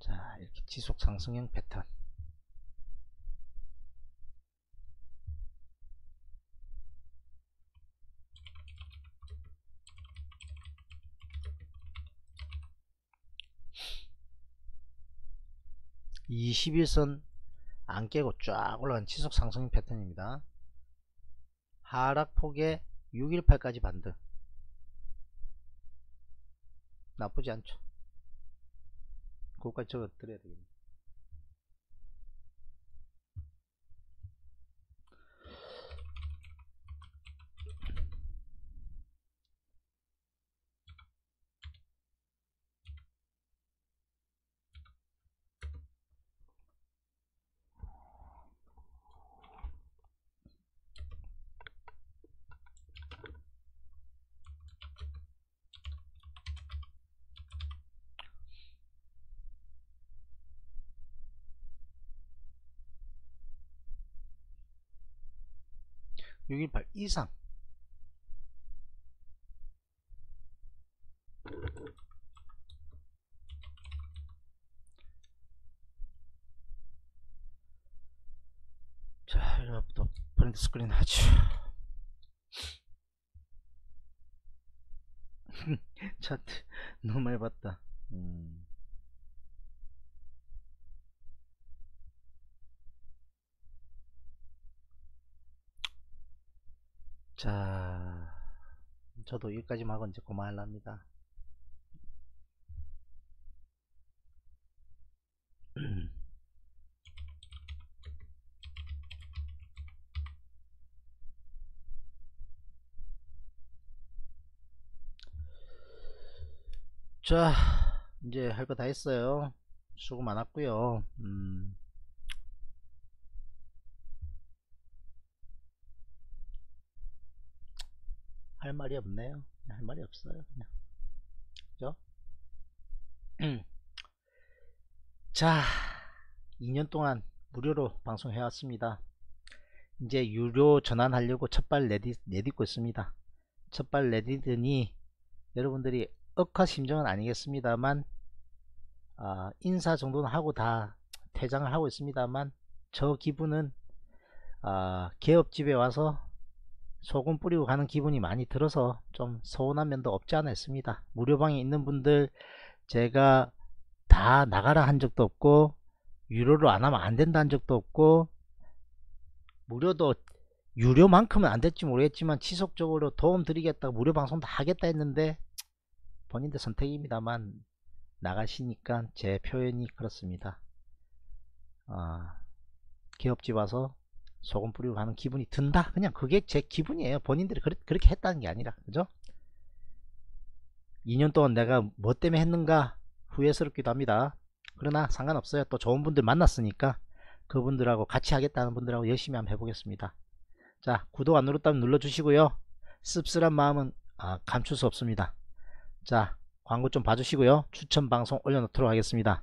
자 이렇게 지속 상승형 패턴 (21선) 안 깨고 쫙 올라간 지속 상승 패턴입니다. 하락폭에 618까지 반등. 나쁘지 않죠. 그거까지 적어 드려야 되겠네. (618) 이상. 자 이거부터 프린트 스크린 하죠. 차트 너무 많이 봤다. 음. 자 저도 여기까지만 하고 이제 그만할랍니다. 자 이제 할 거 다 했어요. 수고 많았고요. 음, 할 말이 없네요. 할 말이 없어요. 그냥. 그죠? 자, 2년 동안 무료로 방송해왔습니다. 이제 유료 전환하려고 첫발 내딛, 내딛고 있습니다. 첫발 내딛으니 여러분들이 억하심정은 아니겠습니다만 아, 인사 정도는 하고 다 퇴장을 하고 있습니다만 저 기분은 아, 개업집에 와서 소금 뿌리고 가는 기분이 많이 들어서 좀 서운한 면도 없지 않아 있습니다. 무료방에 있는 분들 제가 다 나가라 한 적도 없고 유료로 안 하면 안 된다 한 적도 없고 무료도 유료만큼은 안 될지 모르겠지만 지속적으로 도움 드리겠다고 무료 방송도 하겠다 했는데 본인들 선택입니다만 나가시니까 제 표현이 그렇습니다. 아, 기업집 와서 소금 뿌리고 가는 기분이 든다. 그냥 그게 제 기분이에요. 본인들이 그렇, 그렇게 했다는 게 아니라. 그죠? 2년 동안 내가 뭐 때문에 했는가 후회스럽기도 합니다. 그러나 상관없어요. 또 좋은 분들 만났으니까 그분들하고 같이 하겠다는 분들하고 열심히 한번 해보겠습니다. 자, 구독 안 눌렀다면 눌러주시고요. 씁쓸한 마음은 아, 감출 수 없습니다. 자, 광고 좀 봐주시고요. 추천 방송 올려놓도록 하겠습니다.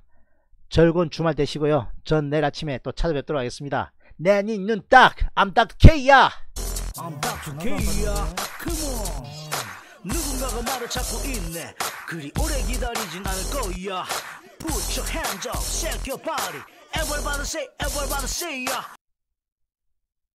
즐거운 주말 되시고요. 전 내일 아침에 또 찾아뵙도록 하겠습니다. 내 니눈 딱! Dr. K야! Dr. K야 on 누군가가 나를 찾고 있네 그리 오래 기다리진 않을 거야 Put your hands up, shake your body Everybody say, everybody say ya